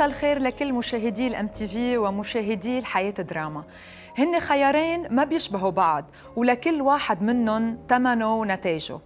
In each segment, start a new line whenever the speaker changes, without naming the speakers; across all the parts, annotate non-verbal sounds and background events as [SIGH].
مساء الخير لكل مشاهدي ال MTV ومشاهدي الحياة دراما هن خيارين ما بيشبهوا بعض ولكل واحد منهم ثمنه ونتائجه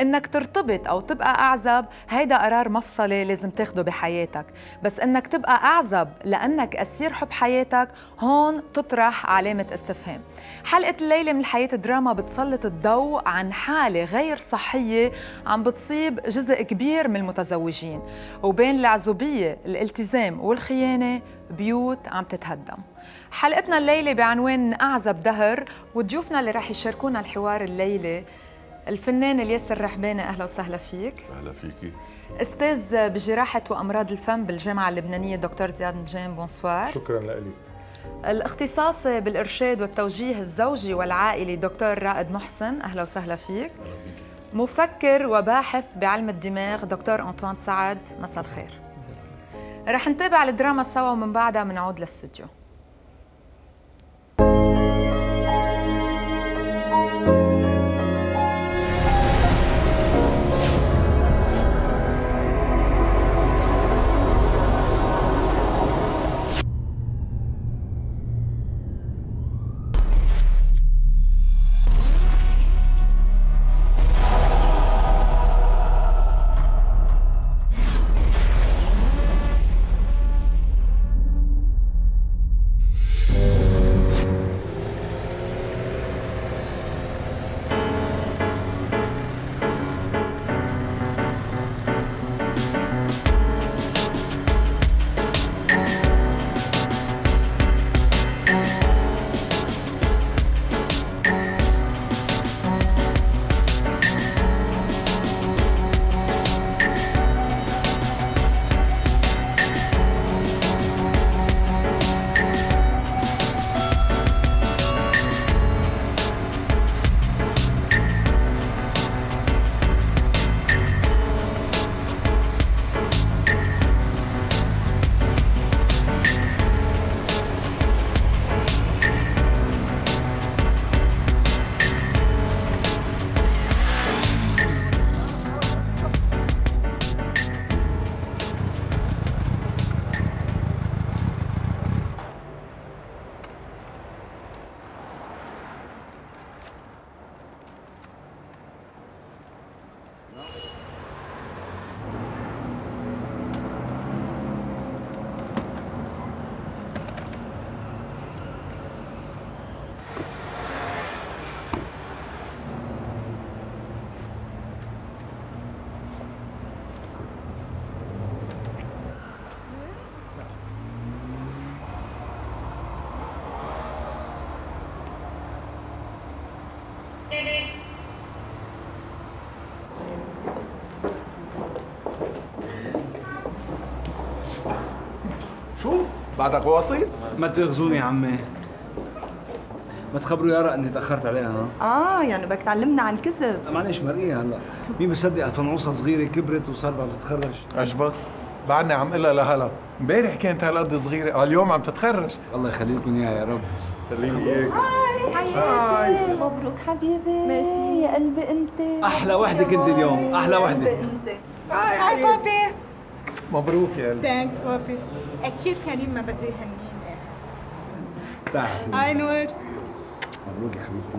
انك ترتبط أو تبقى أعزب هيدا قرار مفصلي لازم تاخده بحياتك. بس انك تبقى أعزب لانك أسير حب حياتك هون تطرح علامة استفهام. حلقة الليلة من الحياة دراما بتسلط الضوء عن حالة غير صحية عم بتصيب جزء كبير من المتزوجين. وبين العزوبية الالتزام والخيانة بيوت عم تتهدم. حلقتنا الليلة بعنوان أعزب دهر وضيوفنا اللي رح يشاركونا الحوار الليلة. الفنان الياسر الرحباني أهلا وسهلا فيك.
أهلا فيكي.
أستاذ بجراحة وأمراض الفم بالجامعة اللبنانية دكتور زياد نجام بونسوار
شكرا لك.
الاختصاصي بالإرشاد والتوجيه الزوجي والعائلي دكتور رائد محسن أهلا وسهلا فيك. مفكر وباحث بعلم الدماغ دكتور أنطوان سعد مساء الخير. رح نتابع الدراما سوا ومن بعدها بنعود للاستوديو
بعدك واصل؟
ما تغزوني يا عمي. ما تخبروا يارا إني تأخرت عليها ها؟
آه يعني بدك تعلمنا عن الكذب.
معلش مرقيه هلا. مين بصدق الفنوصه صغيرة كبرت وصار بدها تتخرج؟
عجبك؟ بعدني عم قلها لهلا. امبارح كانت هالقد صغيرة. اليوم عم تتخرج.
الله يخلي لكم اياها يا رب.
خليني اياك
حياتي مبروك حبيبي. ميرسي. يا قلبي أنت.
أحلى وحدة كنت اليوم. أحلى وحدة.
Hi papi
مبروك يا قلبي.
Thanks papi أكيد كريم ما بده يهنينا
تعالي
Hi نور
مبروك يا حبيبتي.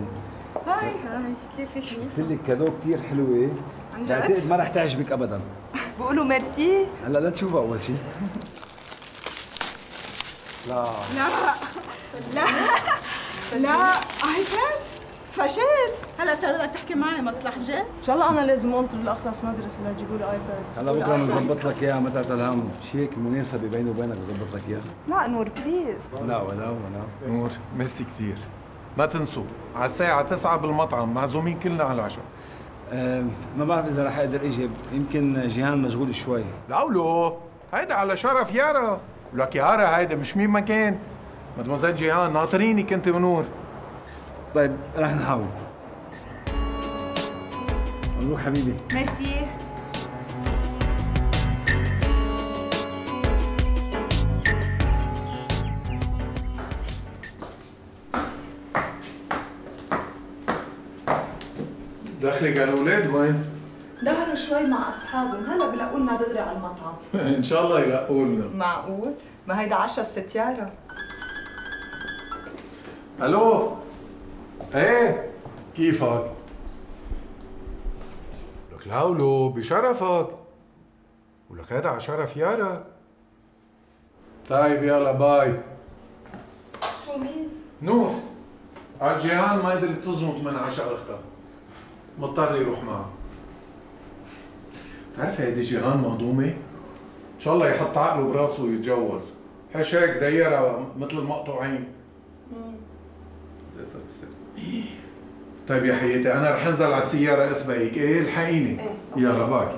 Hi hi كيفك
قلت لك cadeau كثير حلوة.
عن جد؟
بعتقد ما رح تعجبك ابدا. [LAUGHS]
بقولوا ميرسي.
هلا لا تشوفها أول شيء
لا. لا. لا. هيك [LAUGHS] فشلت. هلا صار بدك تحكي معي مصلح جد؟
إن شاء الله أنا لازم أنطر لاخلص مدرسه لتجيبوا لي iPad
هلا بكرة بنظبط لك إياها ما تعتل هم شيء هيك مناسبة بيني وبينك بظبط لك إياها؟
لا نور please
لا ولا ولا.
نور ميرسي كثير. ما تنسوا على الساعة 9 بالمطعم معزومين كلنا على العشاء.
أه ما بعرف إذا رح أقدر أجي. يمكن جيهان مشغول شوي.
لولو هيدا على شرف يارا. ولك يارا هيدا مش مين مكان. مدموزيل جيهان ناطرينك انت ونور
طيب رح نحاول. مبروك حبيبي.
ميرسي.
دخلك على الأولاد وين؟
دهروا شوي مع أصحابهم. هلا بلاقوا لنا دغري على المطعم. [LAUGHS]
إن شاء الله يلقوا لنا
معقول؟ ما هيدا عشا الست يارا
ألو؟ إيه؟ كيفك؟ لك لولو بشرفك. ولك هذا على شرف يارا. طيب يلا باي.
شو مين؟
نور عاد جيهان ما قدرت تزمط من عشاء أختها. مضطر يروح معها بتعرف هيدي جيهان مهضومة؟ إن شاء الله يحط عقله براسه ويتجوز. هش هيك دايرة مثل المقطوعين. طيب يا حياتي أنا رح أنزل على السيارة اسبقك إيه الحقيني.
إيه.
يلا باي.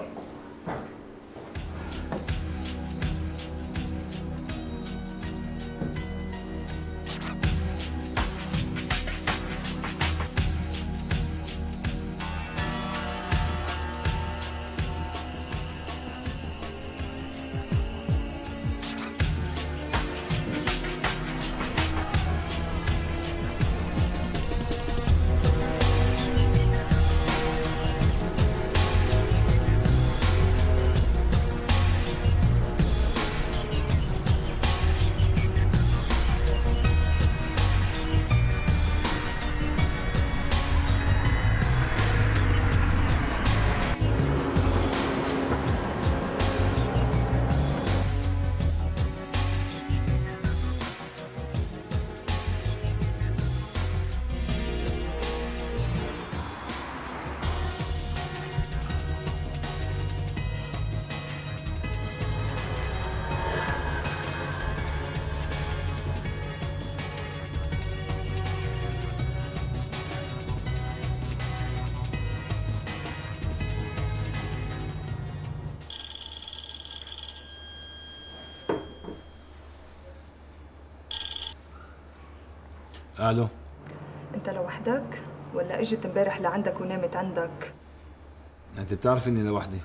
ألو.
أنت لوحدك ولا إجت امبارح لعندك ونامت عندك؟
أنت بتعرفي إني لوحدي.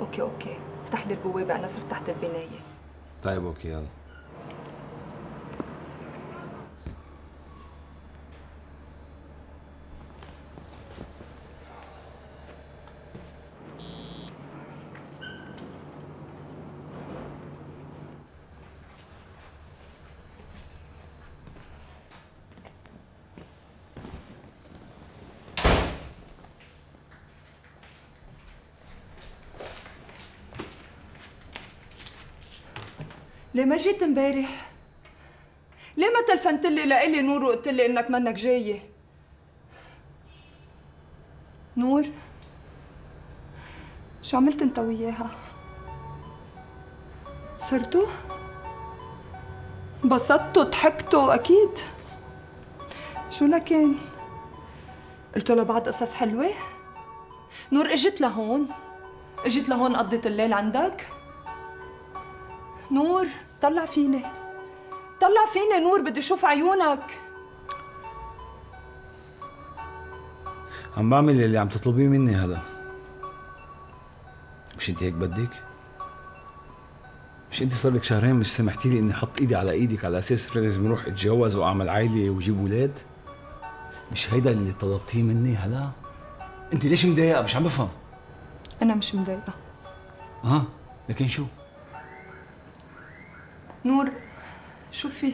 Okay okay. افتح لي البوابة أنا صرت تحت البناية.
طيب أوكي يلا.
ليه ما جيت امبارح؟ ليه ما تلفنت لي لإلي نور وقلت لي إنك منك جاية؟ نور شو عملت أنت وياها؟ صرتوا؟ انبسطتوا ضحكتوا أكيد شو لكن؟ قلتوا لبعض قصص حلوة؟ نور إجت لهون إجت لهون قضيت الليل عندك؟ نور طلع فيني طلع فيني نور بدي أشوف عيونك
عم بعمل اللي عم تطلبيه مني هلا مش انت هيك بدك؟ مش انت صار لك شهرين مش سمحتي لي اني أحط ايدي على إيدك على أساس لازم أروح اتجوز واعمل عائلة واجيب أولاد؟ مش هيدا اللي طلبتيه مني هلا؟ انت ليش مضايقة مش عم بفهم
أنا مش مضايقة
ها لكن شو؟
نور شو في؟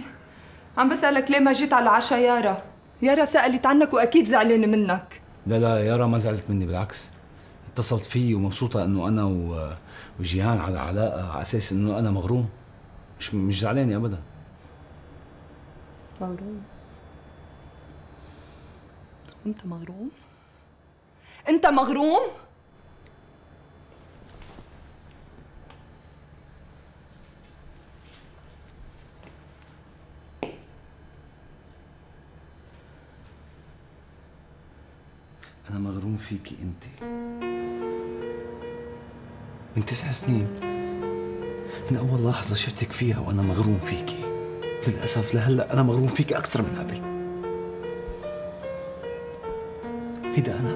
عم بسألك ليه ما جيت على عشا يارا؟ يارا سألت عنك وأكيد زعلانة منك.
لا لا يارا ما زعلت مني بالعكس. اتصلت فيي ومبسوطة إنه أنا و... وجيهان على علاقة على أساس إنه أنا مغروم. مش مش زعلانة ابدا.
مغروم؟ أنت مغروم؟ أنت مغروم؟
مغروم فيكي انت. من تسع سنين. من أول لحظة شفتك فيها وأنا مغروم فيكي للأسف لهلأ أنا مغروم فيكي أكثر من قبل. هيدا أنا.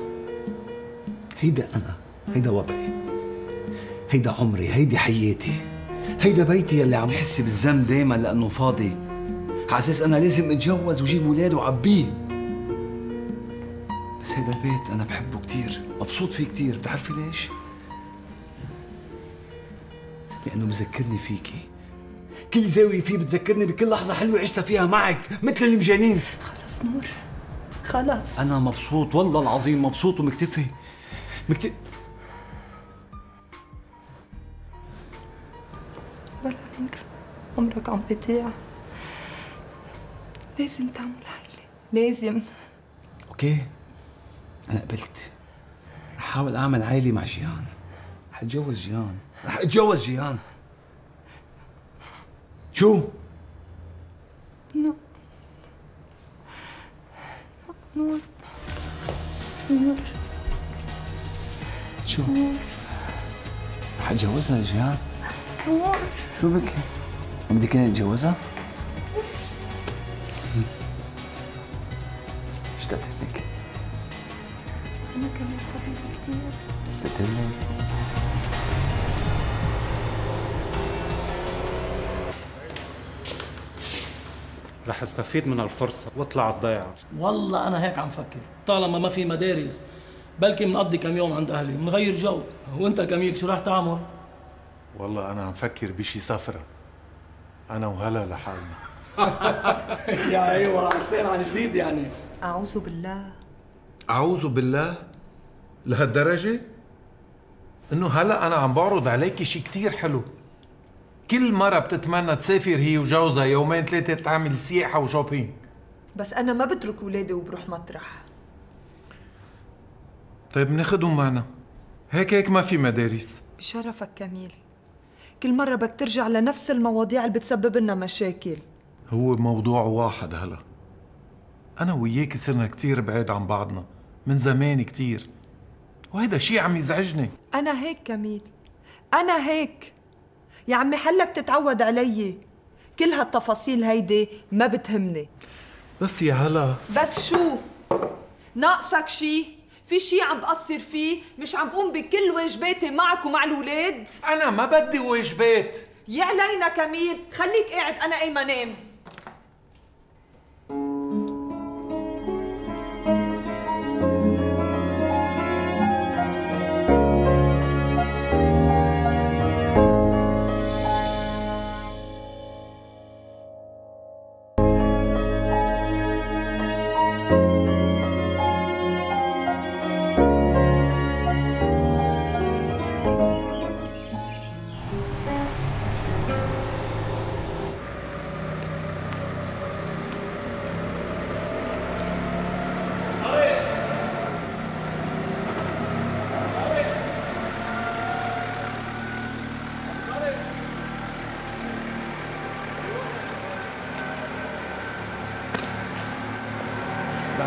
هيدا أنا. هيدا وضعي. هيدا عمري. هيدي حياتي. هيدا بيتي يلي عم بحس بالذنب دايما لأنه فاضي. على أساس أنا لازم أتجوز وجيب أولاد وعبيه بس هيدا البيت أنا بحبه كثير مبسوط فيه كثير بتعرفي ليش؟ لأنه بذكرني فيكي. كل زاوية فيه بتذكرني بكل لحظة حلوة عشتها فيها معك مثل المجانين.
خلص نور. خلص
أنا مبسوط والله العظيم مبسوط ومكتفي. مكتفي
بلا نور عمرك عم بضيع لازم تعمل عائلة لازم.
أوكي. أنا قبلت. رح أحاول أعمل عائلة مع جيهان. رح أتجوز جيهان. رح أتجوز جيهان. شو؟
نو نور نور
شو؟ رح أتجوزها جيهان؟
نور
شو بك؟ بدك اني
رح استفيد من الفرصة واطلع على الضيعة.
والله أنا هيك عم فكر. طالما ما في مدارس بلكي بنقضي كم يوم عند أهلي بنغير جو. وأنت كميل شو راح تعمل؟
والله أنا عم فكر بشي سفرة. أنا وهلا لحالنا. [LAUGHS]
يا أيوه حسين عن جديد يعني.
أعوذ بالله.
أعوذ بالله؟ لهالدرجة؟ إنه هلا أنا عم بعرض عليكي شي كتير حلو. كل مرة بتتمنى تسافر هي وجوزها يومين ثلاثة تعمل سياحة وشوبينج.
بس أنا ما بترك ولادي وبروح مطرح.
طيب ناخدهم معنا. هيك هيك ما في مدارس.
بشرفك كميل. كل مرة بدك ترجع لنفس المواضيع اللي بتسبب لنا مشاكل.
هو موضوع واحد هلا. أنا وياك صرنا كتير بعيد عن بعضنا. من زمان كتير. وهيدا شي عم يزعجني.
أنا هيك كميل. أنا هيك. يا عمي حلك تتعود علي. كل هالتفاصيل هيدي ما بتهمني.
بس يا هلا.
بس شو؟ ناقصك شي؟ في شي عم بقصر فيه؟ مش عم بقوم بكل واجباتي معك ومع الولاد؟
أنا ما بدي واجبات
يا علينا كميل خليك قاعد أنا قايمه نام.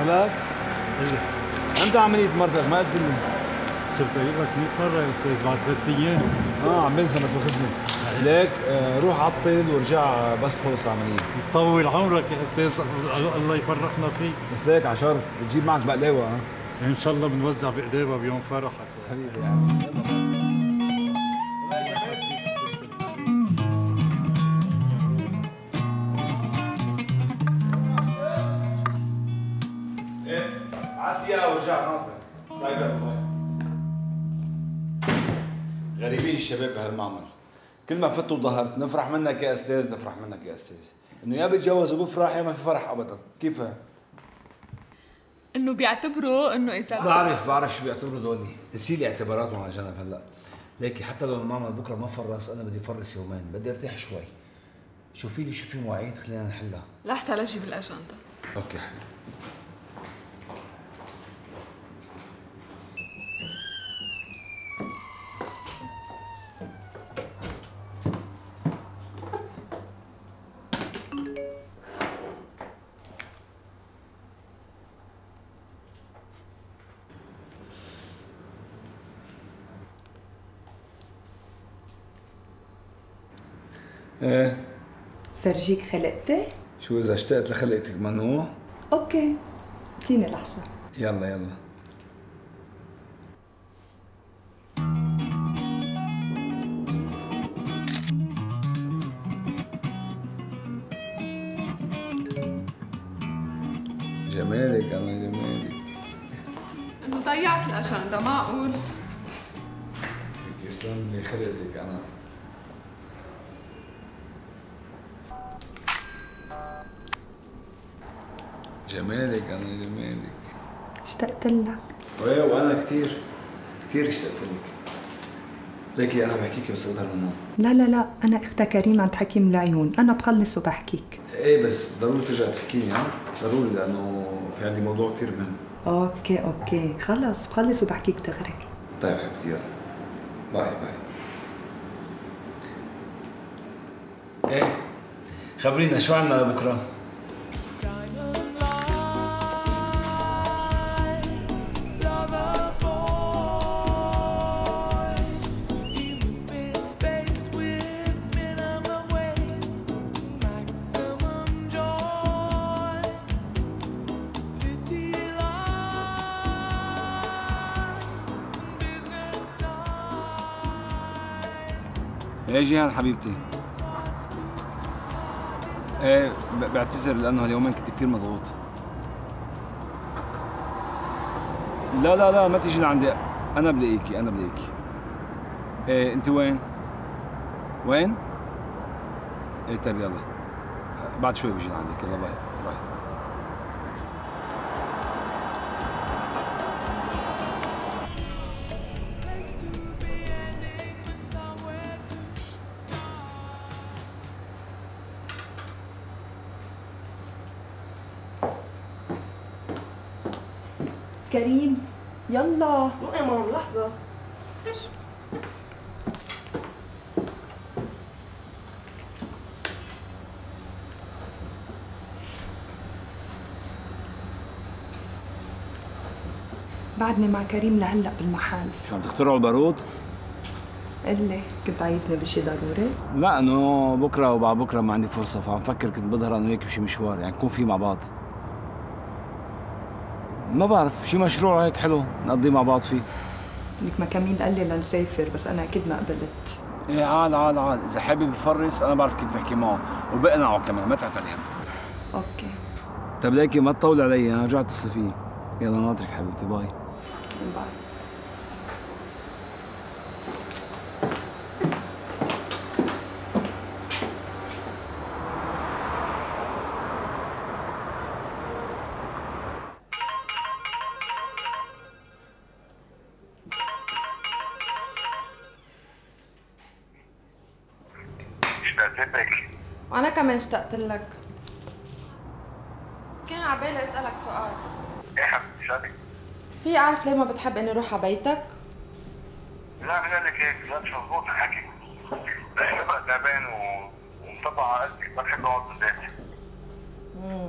لهلاك إمتى عملية مرتك ما قلت لي.
صرت أقول لك؟ 100 مرة يا أستاذ بعد ثلاث أيام.
آه عم بنسى ما تأخذني. ليك آه روح عطل وارجع آه، بس تخلص العملية.
يطول عمرك يا أستاذ. الله- يفرحنا فيك.
بس ليك على شرط بتجيب معك بقلاوة ها
إن شاء الله بنوزع بقلاوة بيوم فرحك يا أستاذ.
غريبين الشباب بهالمعمل. كل ما فتوا ظهرت نفرح منك يا أستاذ نفرح منك يا أستاذ. إنه يا بتجوز وبفرح يا ما في فرح ابدا. كيف؟
إنه بيعتبروا إنه اذا
بعرف بعرف شو بيعتبروا دولي نسيلي اعتباراتهم على جنب هلأ. ليكي حتى لو المعمل بكرة ما فرس أنا بدي فرس يومين. بدي أرتاح شوي. شوفي لي شو في مواعيد خلينا نحلها.
لحظة لجيب الأجندة.
أوكي. حبيبي إيه.
فرجيك خلقتي.
شو إذا اشتقت لخلقتك ممنوع
أوكي اديني لحظة.
يلا يلا. جمالك أنا جمالك.
ضيعت الأجندة معقول
يسلم لي خلقتك أنا. جمالك أنا جمالك.
اشتقت لك.
إيه وأنا كثير كثير اشتقت لك. ليكي أنا بحكيك بس أقدر أنام.
لا لا لا أنا اختها كريم عند حكيم العيون. أنا بخلص وبحكيك.
إيه بس ضروري ترجع تحكيني ها؟ ضروري لأنه في عندي موضوع كثير مهم.
Okay okay. خلص بخلص وبحكيك دغري
طيب حبيبتي يلا. Bye bye. إيه خبرينا شو عنا لبكرة؟ جيهان حبيبتي. إيه بعتذر لأنه اليومين كنت كثير مضغوط. لا لا لا ما تيجي لعندي. أنا بلاقيكي أنا بلاقيكي. إيه أنت وين؟ وين؟ إيه طيب يلا. بعد شوي بيجي لعندك. يلا bye bye.
كريم. يلا.
وين ماما لحظة.
بعدني مع كريم لهلأ بالمحل.
شو عم تخترعوا البارود؟
قلي كنت عايزني بشي ضروري.
لا إنه بكرة وبعد بكرة ما عندي فرصة فعم فكر كنت بظهر أنا وياك بشي مشوار يعني نكون فيه مع بعض. ما بعرف شي مشروع هيك حلو نقضيه مع بعض فيه.
لك ما كميل قال لي لنسافر بس أنا أكيد ما قبلت.
إيه عال عال عال إذا حابب يفرس أنا بعرف كيف بحكي معه. وبقنعه كمان ما تعتل هم
okay.
طيب ليكي ما تطول علي أنا رجعت أتصل فيه. يلا ناطرك حبيبتي
bye.
اشتقت لك
كان عبالي أسألك سؤال.
إيه حبيبتي شادي
في أعرف ليه ما بتحب إني أروح على بيتك؟
لا قال لك هيك لا مش مضبوط الحكي لأنه بقى تعبان و... ومطبع على قلبي ما بحب أقعد
مم.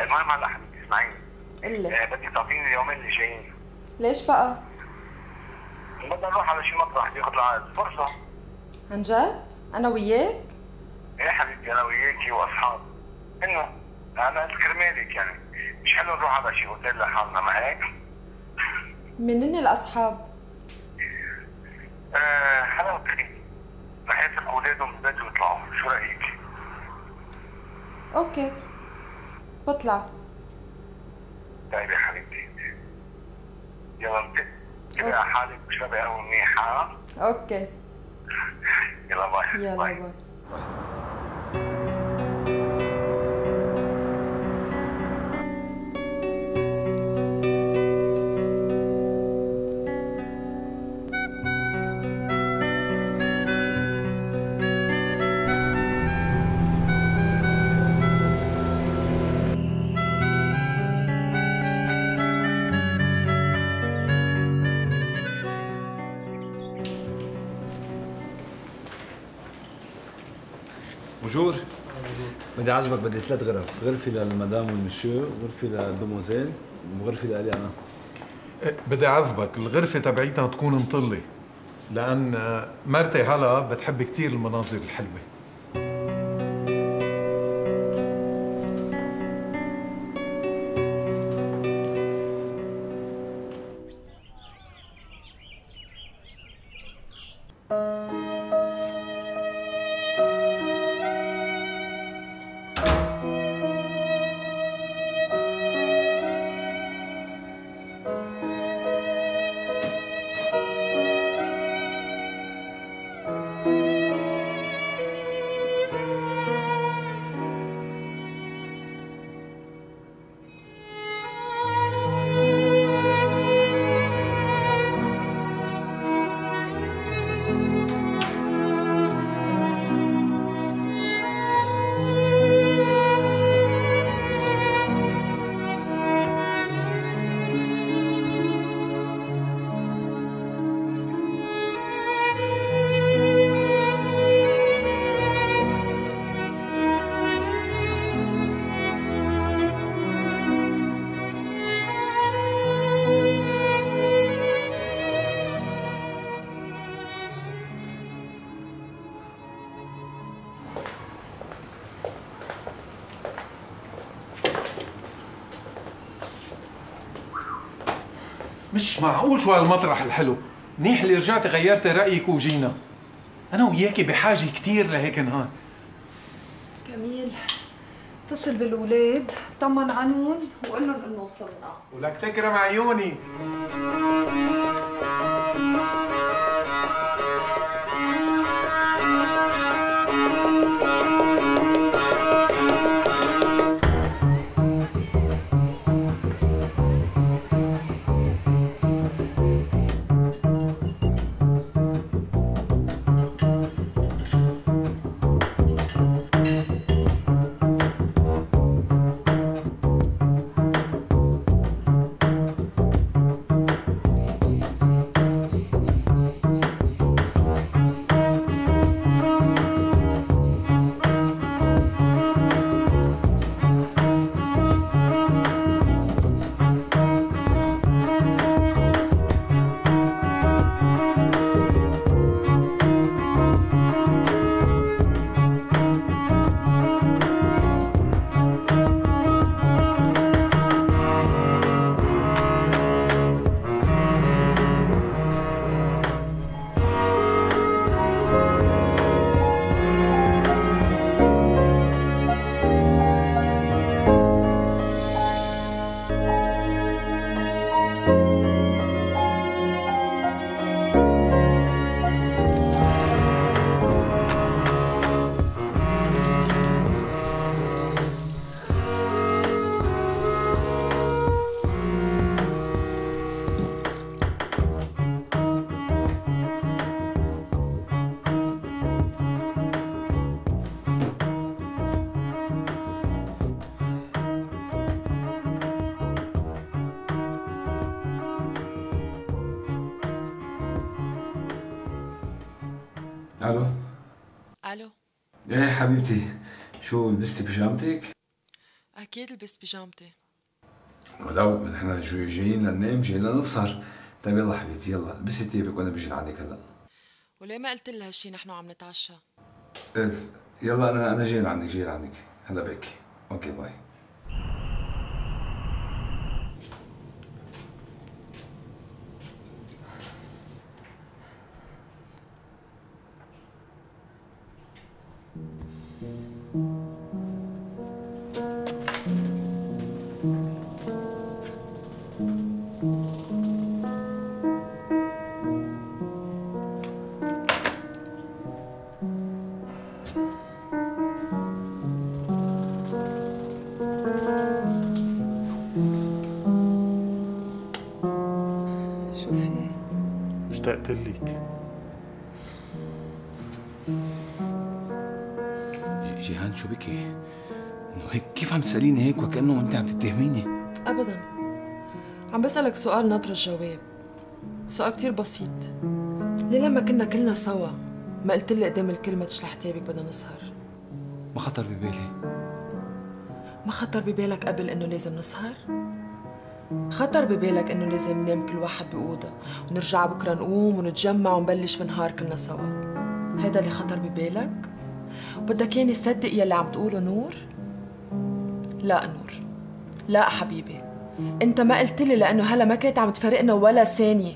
المهم هلا حبيبتي اسمعيني.
قلي
آه بدي تعطيني اليومين اللي جايين.
ليش بقى؟
بدنا نروح على شي مطرح ياخذ العقد فرصة.
عن جد؟ أنا وياك؟
إيه حبيبتي أنا وياكي وأصحاب إنه أنا قلت كرمالك يعني مش حلو نروح على شي اوتيل لحالنا ما هيك؟
منين الأصحاب؟
آه حلاوتي رح يتركوا اولادهم بالبيت ويطلعوا شو رأيك؟
Okay بطلع
طيب يا حبيبتي يلا انت كده حالك واشربي قهوه منيحه ها؟ يلا bye.
يلا
bye. Bonjour اعزمك بدي ثلاث غرف غرفة للمدام والمشيو غرفة للدوموزيل وغرفة لإلي أنا.
إيه، بدي اعذبك الغرفة تبعيتها تكون مطلة لأن مرتي هلا بتحب كتير المناظر الحلوة. معقول شو هالمطرح الحلو. منيح اللي رجعتي غيرتي رايك وجينا أنا وياكي بحاجة كثير لهيك نهار.
جميل. اتصل بالولاد طمن عنهم وقول لهم إنه وصلنا.
ولك تكرم عيوني.
ألو؟
ألو.
إيه حبيبتي شو لبستي بيجامتك؟
أكيد لبست بيجامتي.
ولو نحن شو جايين ننام جايين نسهر طيب يلا حبيبتي يلا البسي تيابك وأنا بجي لعندك هلا.
وليه ما قلت لها هالشي نحن عم نتعشى؟
إيه، يلا أنا أنا جاي لعندك جاي لعندك. هلا بك okay bye. هيك كيف عم تسأليني هيك وكأنه أنت عم تتهميني؟
ابدا. عم بسألك سؤال ناطر الجواب سؤال كتير بسيط. ليه لما كنا كلنا سوا ما قلت لي قدام الكل ما تشلح تيابك بدنا نسهر؟
ما خطر ببالي.
ما خطر ببالك قبل إنه لازم نسهر؟ خطر ببالك إنه لازم ننام كل واحد بأوضة ونرجع بكرة نقوم ونتجمع ونبلش بنهار كلنا سوا. هيدا اللي خطر ببالك؟ بدك ياني صدق يلي عم تقوله نور؟ لا نور. لا حبيبي. انت ما قلت لي لأنه هلا ما كانت عم تفارقنا ولا ثانية.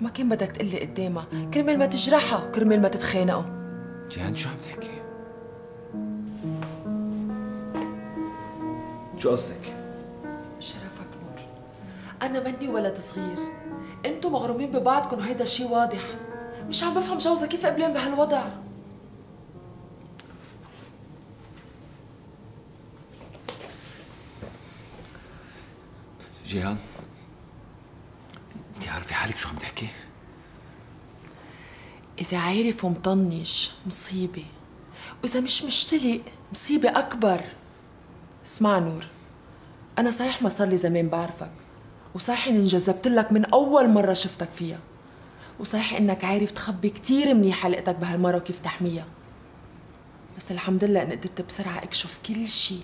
ما كان بدك تقلي قدامها. كرمال ما تجرحها. كرمال ما تتخانقوا.
جيهان شو عم تحكي؟ شو قصدك؟
شرفك نور. أنا مني ولد صغير. انتو مغرومين ببعضكم وهيدا شي واضح. مش عم بفهم جوزها كيف قبلان بهالوضع.
جيهان انت عارفة حالك شو عم تحكي؟
إذا عارف ومطنش مصيبة. وإذا مش مشتلق مصيبة أكبر. اسمع نور أنا صحيح ما صار لي زمان بعرفك. وصحيح إني انجذبت لك من أول مرة شفتك فيها. وصحيح إنك عارف تخبي كتير منيح علاقتك بهالمرة وكيف تحميها. بس الحمد لله إني قدرت بسرعة أكشف كل شي.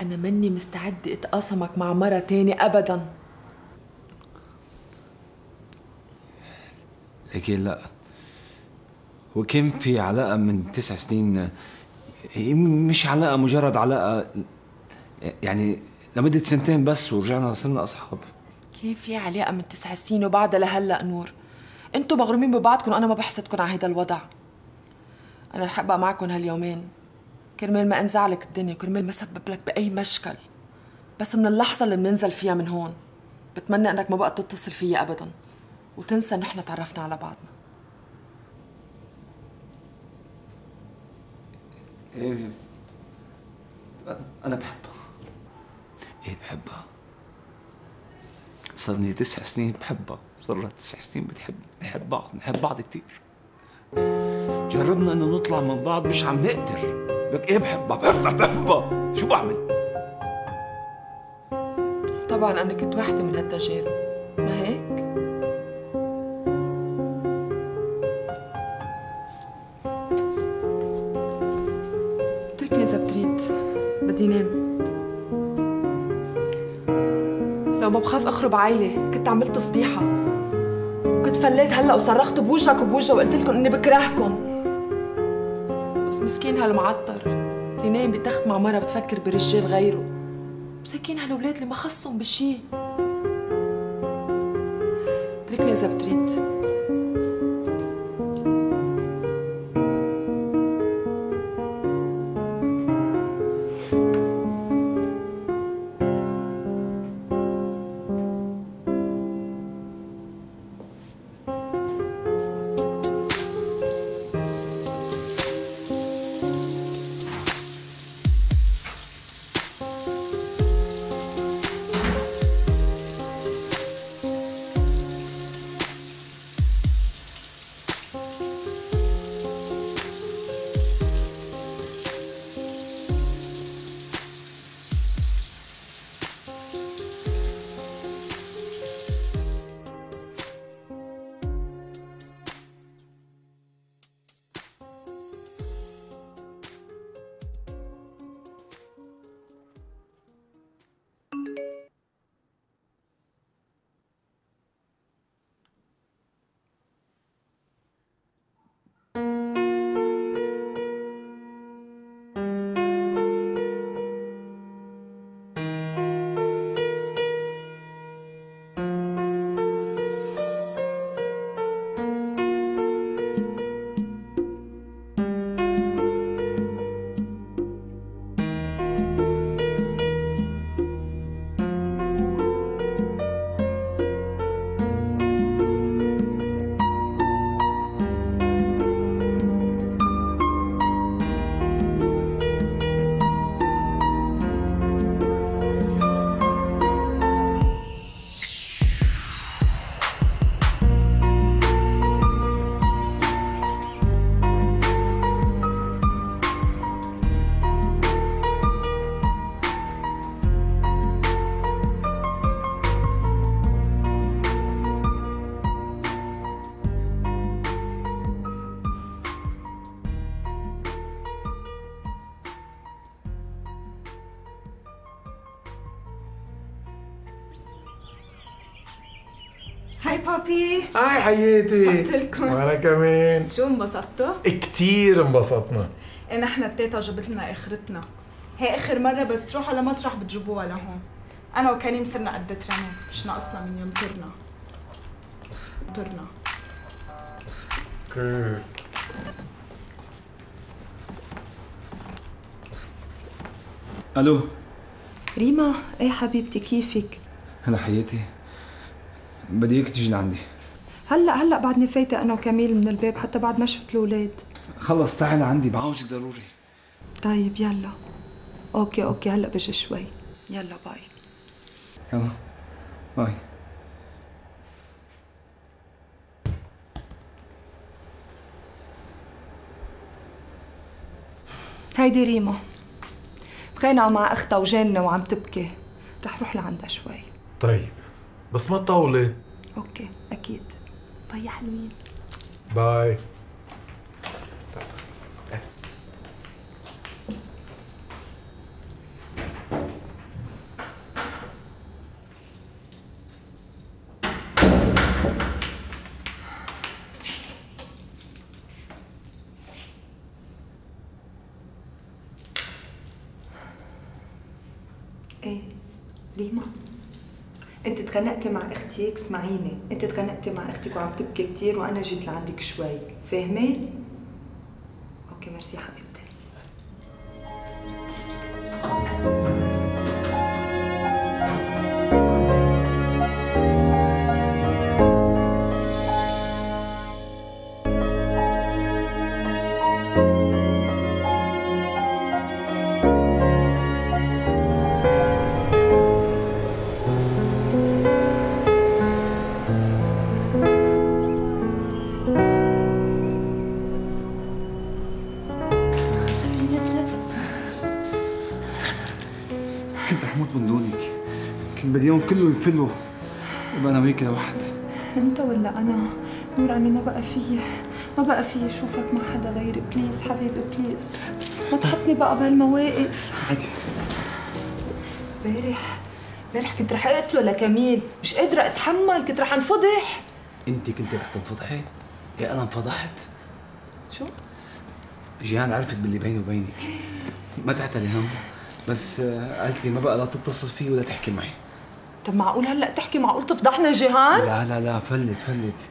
أنا مني مستعدة أتقاسمك مع مرة تاني أبداً.
لكن لا. هو كان في علاقة من تسع سنين؟ هي مش علاقة مجرد علاقة. يعني لمدة سنتين بس ورجعنا صرنا أصحاب.
لين في علاقة من تسع سنين وبعدها لهلأ نور؟ أنتوا مغرومين ببعضكم وأنا ما بحسدكم على هيدا الوضع. أنا رح أبقى معكم هاليومين. كرمال ما انزعلك الدنيا كرمال ما سبب لك بأي مشكل. بس من اللحظة اللي بننزل فيها من هون بتمنى إنك ما بقى تتصل فيي ابدا. وتنسى إحنا تعرفنا على بعضنا.
إيه أنا بحبها إيه بحبها؟ صار تسع سنين بحبها. صار لها تسع سنين بتحب بنحب بعض بنحب بعض كثير جربنا إنه نطلع من بعض مش عم نقدر. لك إيه بحبها بحبها بحبها شو بعمل؟
طبعا أنا كنت واحدة من هالتجارب. ما هيك؟ اتركني إذا بتريد. بدي نام. لو ما بخاف أخرب عائلة كنت عملت فضيحة كنت فليت هلأ وصرخت بوجهك وبوجهه وقلت لكم إني بكرهكم. بس مسكين هالمعطر. اللي نايم بتخت مع مرة بتفكر برجال غيره. مساكين هالولاد اللي ما خصهم بشي. اتركني إذا بتريد.
Papi
hi حياتي
انبسطت لكم.
وأنا كمان
شو انبسطتوا؟
كتير انبسطنا.
إيه نحن التيتا جابت لنا آخرتنا. هي آخر مرة بس تروح على مطرح بتجيبوها لهون. أنا وكريم صرنا قد ترنات مش ناقصنا من يوم. طرنا. طرنا.
Okay.
ألو.
ريما إيه حبيبتي كيفك؟
هلا حياتي. بدي اياك تيجي لعندي
هلأ هلأ بعدني فايتة أنا وكميل من الباب حتى بعد ما شفت الأولاد.
خلص تعي لعندي. بعاوزك ضروري.
طيب يلا. Okay okay. هلأ بجي شوي. يلا bye.
يلا. bye.
هيدي ريما. مخانقة مع أختها وجنة وعم تبكي. رح روح لعندها شوي.
طيب. بس ما تطولي.
Okay أكيد. Bye يا حلوين.
Bye
إيه ريما انت تخانقتي مع أختك اسمعيني أنت تخانقتي مع أختك وعم تبكي كثير وأنا جيت لعندك شوي فاهمة؟ أوكي ميرسي حبيبتي
اياهم كله يفلوا يبقى أنا وياك لوحد
أنت ولا أنا؟ نور أنا ما بقى فيي ما بقى فيي اشوفك مع حدا غيري please حبيبي please ما تحطني بقى بهالمواقف.
عادي.
امبارح امبارح كنت رح أقتله لكميل. مش قادرة أتحمل كنت رح أنفضح.
أنت كنت رح تنفضحي؟ يا أنا انفضحت.
شو؟
جيهان عرفت باللي بيني وبينك. ما تعتلي هم. بس آه، قالت لي ما بقى لا تتصل فيه ولا تحكي معي.
طب معقول هلا تحكي معقول تفضحنا جيهان؟
لا لا لا فلت فلت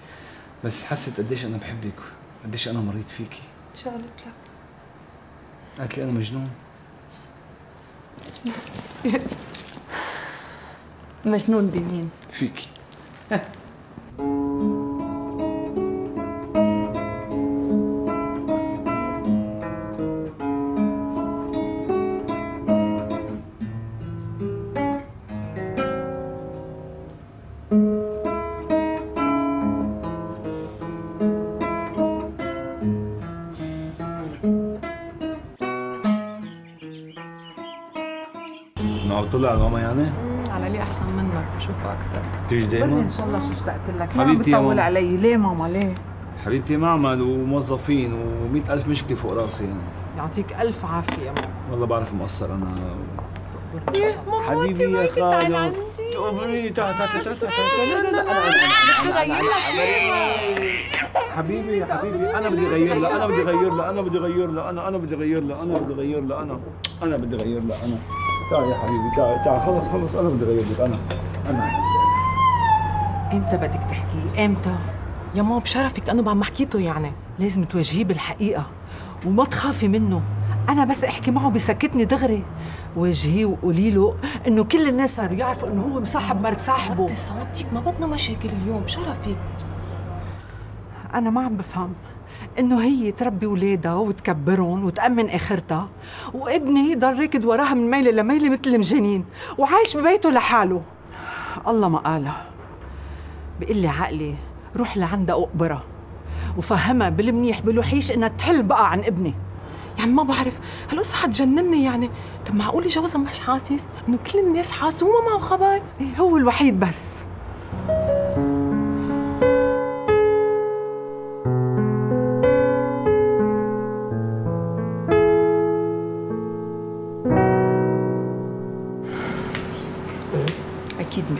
بس حست قديش أنا بحبك قديش أنا مريت فيكي
شو قالت لك؟
قالت لي أنا مجنون
مجنون بمين؟
فيكي [LAUGHS] معه طلع ماما يعني؟
على لي احسن منك بشوفها أكثر
تيجي
قولي
دايما؟
ان شاء الله شو اشتقت لك
حبيبتي يا
بتطول. علي ليه ماما ليه
حبيبتي معمل وموظفين و ألف مشكلة فوق راسي يعني
يعطيك الف عافيه يا ماما
والله بعرف مقصر أنا
ماما
حبيبي يا خالو تعالي تعال تعال تعال تعال لا لا لا حبيبي يا حبيبي أنا بدي أغير لها أنا بدي أغير لها أنا بدي أغير لها أنا أنا بدي أغير لها أنا بدي أغير لها أنا أنا بدي أغير لها أنا تعال يا حبيبي تعال تعال خلص خلص أنا بدي أغير لك أنا أنا.
إمتى بدك تحكي؟ إمتى؟ يا ماما بشرفك أنا بعد ما حكيته يعني. لازم تواجهيه بالحقيقة. وما تخافي منه. أنا بس أحكي معه بسكتني دغري. واجهيه وقولي له إنه كل الناس صاروا يعرفوا إنه هو مصاحب مرت صاحبه.
صوتك ما بدنا مشاكل اليوم. بشرفك.
أنا ما عم بفهم. إنه هي تربي ولادها وتكبرهم وتأمن آخرتها وابني ضل راكد وراها من ميلة لميلة مثل المجانين وعايش ببيته لحاله. الله ما قالها. بقول لي عقلي روح لعندها أقبرها وفهمها بالمنيح بالوحيش إنها تحل بقى عن ابني.
يعني ما بعرف هالقصة حتجنني يعني؟ طب معقول جوزها مش حاسس؟ إنه كل الناس حاسة وما معه خبر؟
إيه هو الوحيد بس.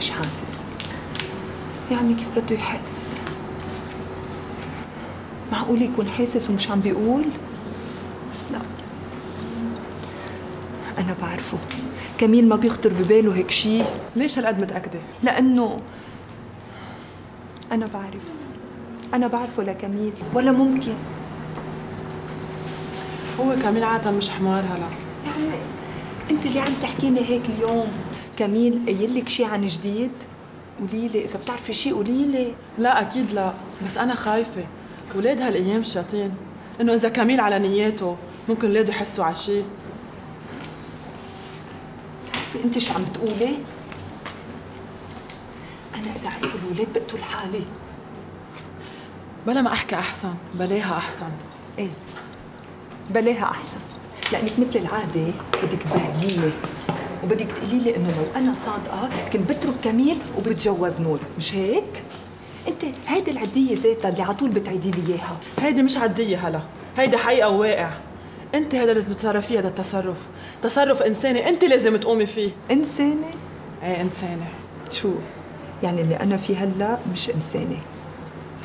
مش حاسس. يعني كيف بده يحس؟ معقول يكون حاسس ومش عم بيقول؟ بس لا. أنا بعرفه. كميل ما بيخطر بباله هيك شيء
ليش هالقد متأكدة؟
لأنه أنا بعرف. أنا بعرفه لكميل ولا ممكن.
هو كميل عادة مش حمار هلا.
يعني أنت اللي عم تحكيني هيك اليوم. كميل قايل لك شيء عن جديد؟ قولي لي إذا بتعرفي شيء قولي لي.
لا أكيد لا بس أنا خايفة. ولاد هالأيام شياطين. إنه إذا كميل على نياته ممكن ولاد يحسوا على شيء
بتعرفي أنت شو عم بتقولي؟ أنا إذا عرفوا الولاد بقتل حالي
بلا ما أحكي أحسن بلاها أحسن.
إيه بلاها أحسن. لأنك مثل العادة بدك تبهدليني. وبدك تقولي لي إنه لو أنا صادقة كنت بترك كميل وبتجوز نور مش هيك؟ أنت هيدي العدية ذاتها اللي على طول بتعيدي لي إياها.
هيدي مش عادية هلا هيدي حقيقة وواقع. أنت هذا لازم تتصرفي هذا التصرف. تصرف إنساني أنت لازم تقومي فيه.
انساني
إيه انساني
شو؟ يعني اللي أنا فيه هلا مش انساني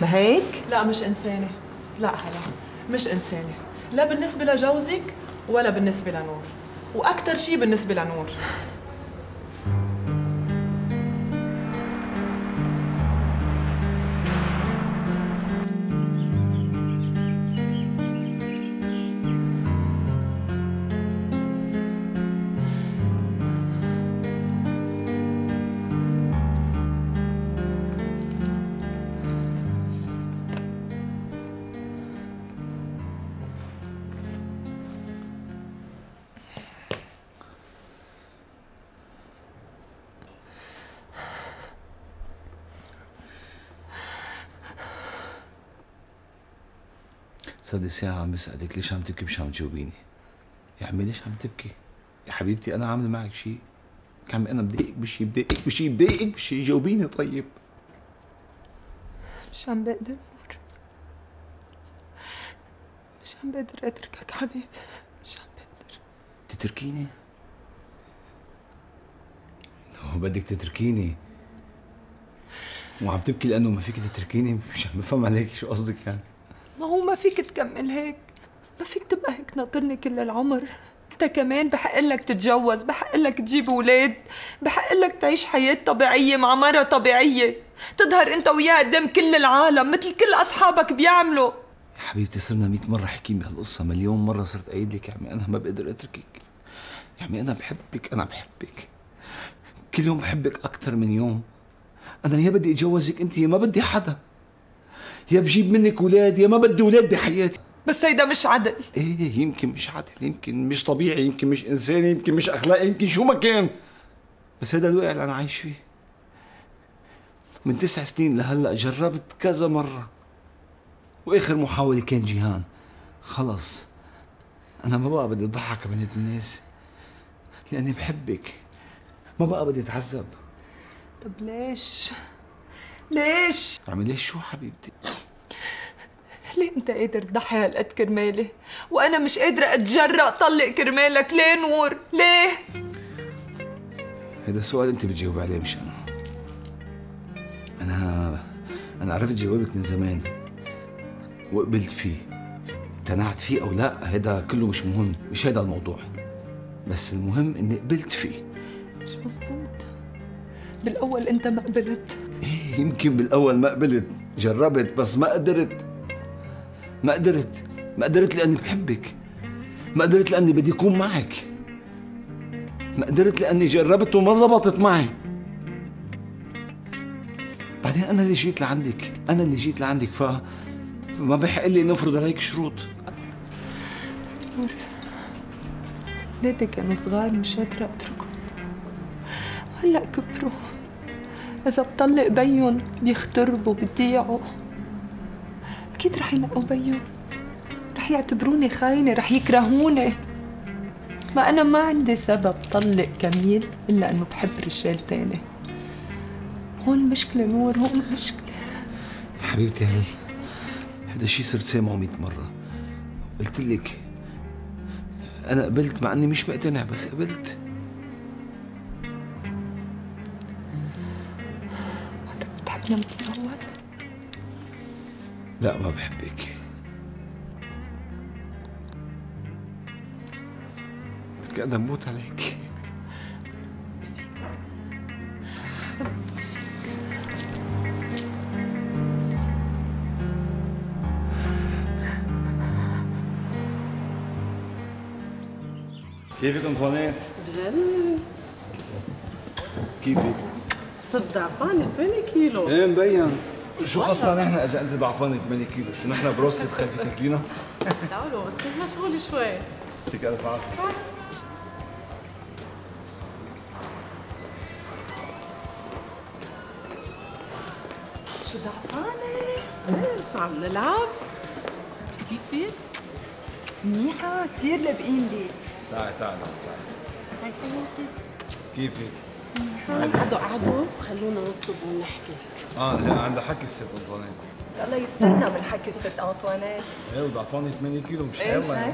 ما هيك؟
لا مش انساني لا هلا مش انساني لا بالنسبة لجوزك ولا بالنسبة لنور. وأكثر شيء بالنسبة لنور.
صار لي ساعة عم بسألك ليش عم تبكي مش عم تجاوبيني؟ يا عمي ليش عم تبكي؟ يا حبيبتي أنا عامل معك شيء عمي أنا بضايقك بشيء بضايقك بشيء بضايقك بشيء جاوبيني طيب.
مش عم بقدر نور. مش عم بقدر أتركك حبيبي. مش عم بقدر.
تتركيني؟ إنه بدك تتركيني؟ وعم تبكي لأنه ما فيك تتركيني؟ مش عم بفهم عليك شو قصدك يعني.
ما هو ما فيك تكمل هيك. ما فيك تبقى هيك ناطرني كل العمر. انت كمان بحق لك تتجوز بحق لك تجيب أولاد بحق لك تعيش حياة طبيعية مع مرة طبيعية. تظهر انت وياها قدام كل العالم مثل كل أصحابك بيعملوا.
يا حبيبتي صرنا 100 مرة حكيم بهالقصة مليون مرة صرت قايل لك يا عمي أنا ما بقدر أتركك. يا عمي أنا بحبك أنا بحبك. كل يوم بحبك أكثر من يوم. أنا يا بدي أتجوزك أنت يا ما بدي حدا. يا بجيب منك أولاد يا ما بدي أولاد بحياتي.
بس هيدا مش عدل.
إيه يمكن مش عادل يمكن مش طبيعي يمكن مش انساني يمكن مش اخلاقي يمكن شو ما كان. بس هذا الواقع اللي أنا عايش فيه. من تسع سنين لهلأ جربت كذا مرة. وآخر محاولة كان جيهان. خلص. أنا ما بقى بدي أضحك بنت الناس لأني بحبك. ما بقى بدي أتعذب.
طب ليش؟ ليش؟
عمي ليش؟ شو حبيبتي؟
ليه انت قادر تضحي هالقد كرمالي؟ وأنا مش قادرة اتجرأ طلق كرمالك. ليه نور؟ ليه؟
هذا السؤال انت بتجاوب عليه مش أنا. أنا أنا عرفت جوابك من زمان. وقبلت فيه. اقتنعت فيه أو لا هذا كله مش مهم. مش هذا الموضوع. بس المهم اني قبلت فيه.
مش مزبوط بالأول أنت ما قبلت.
إيه يمكن بالأول ما قبلت. جربت بس ما قدرت. ما قدرت. ما قدرت لأني بحبك. ما قدرت لأني بدي أكون معك. ما قدرت لأني جربت وما زبطت معي. بعدين أنا اللي جيت لعندك. أنا اللي جيت لعندك ف ما بحق لي نفرض عليك شروط.
نور ولادي كانوا صغار مش قادرة أتركهم. هلأ كبروا. إذا بطلق بيهم بيختربوا بيضيعوا أكيد رح ينقوا بيهم رح يعتبروني خاينة رح يكرهوني. ما أنا ما عندي سبب طلق كميل إلا إنه بحب رجال تاني. هون المشكلة نور هون المشكلة
حبيبتي هل هذا الشيء صرت سامعه 100 مرة. قلت لك أنا قبلت مع إني مش مقتنع بس قبلت.
بعدك بتحبني مثل الأول
لا ما بحبك أنا بموت عليك كيفك انطوانيت؟
بجنن
كيفك؟
صرت ضعفانة 8 كيلو
إيه مبين شو خصنا نحن إذا انت ضعفانه 8 كيلو شو نحن بروستة خايفة تاكلينا؟
تعالوا [LAUGHS] بس كنت مشغولة شوي
يعطيك ألف عافية
شو ضعفانة؟
شو عم نلعب؟ كيفك؟
منيحة كثير لابقين لي
تعي تعي تعي كيفك؟
قعدوا قعدوا خلونا نطلب ونحكي.
آه لا عندها حكي الست أنطوانيت.
الله يسترنا من حكي الست أنطوانيت.
إيه وضعفانة 8 كيلو مش
إيه
يلا يعني.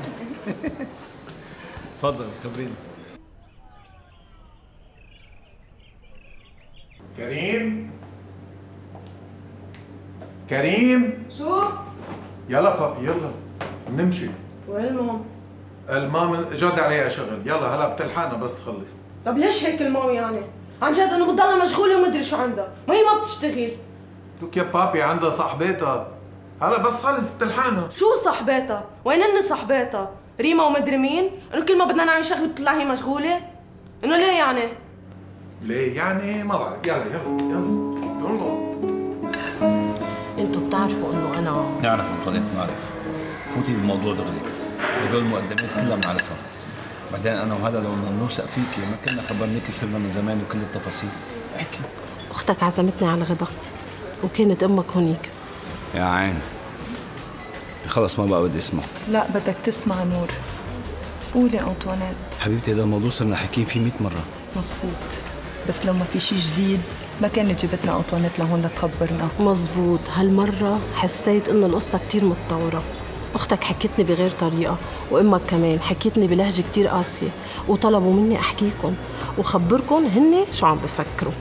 [LAUGHS] تفضل خبريني.
كريم؟ كريم؟
شو؟
يلا بابي يلا نمشي.
وين مام؟
المام جاد عليها شغل. يلا هلا بتلحقنا بس تخلص.
طب ليش هيك المام يعني؟ عن جد انه بتضلها مشغولة ومدري شو عندها، ما هي ما بتشتغل
دوك يا بابي عندها صاحبتها هلا بس خلص بتلحقنا
شو صاحباتها؟ وين هن صاحباتها؟ ريما ومدري مين؟ انه كل ما بدنا نعمل شغله بتطلع هي مشغولة؟ انه ليه يعني؟
ليه يعني ما بعرف يلا يلا يلا يلا
أنتوا بتعرفوا انه أنا
نعرف انطوانيت نعرف فوتي بالموضوع دغري هدول المقدمات كلها بنعرفها بعدين أنا وهذا لو بدنا نوثق فيكي ما كنا خبرناكي سرنا من زمان وكل التفاصيل. احكي.
أختك عزمتني على الغدا وكانت أمك هونيك.
يا عين خلص ما بقى بدي أسمع.
لا بدك تسمع نور. قولي أنطوانيت.
حبيبتي هذا الموضوع صرنا حكيين فيه 100 مرة.
مزبوط بس لو ما في شي جديد ما كانت جبتنا أنطوانيت لهون لتخبرنا.
مزبوط هالمرة حسيت إنه القصة كتير متطورة. أختك حكتني بغير طريقة وأمك كمان حكيتني بلهجة كتير قاسية وطلبوا مني أحكيكم وخبركم هن شو عم بفكروا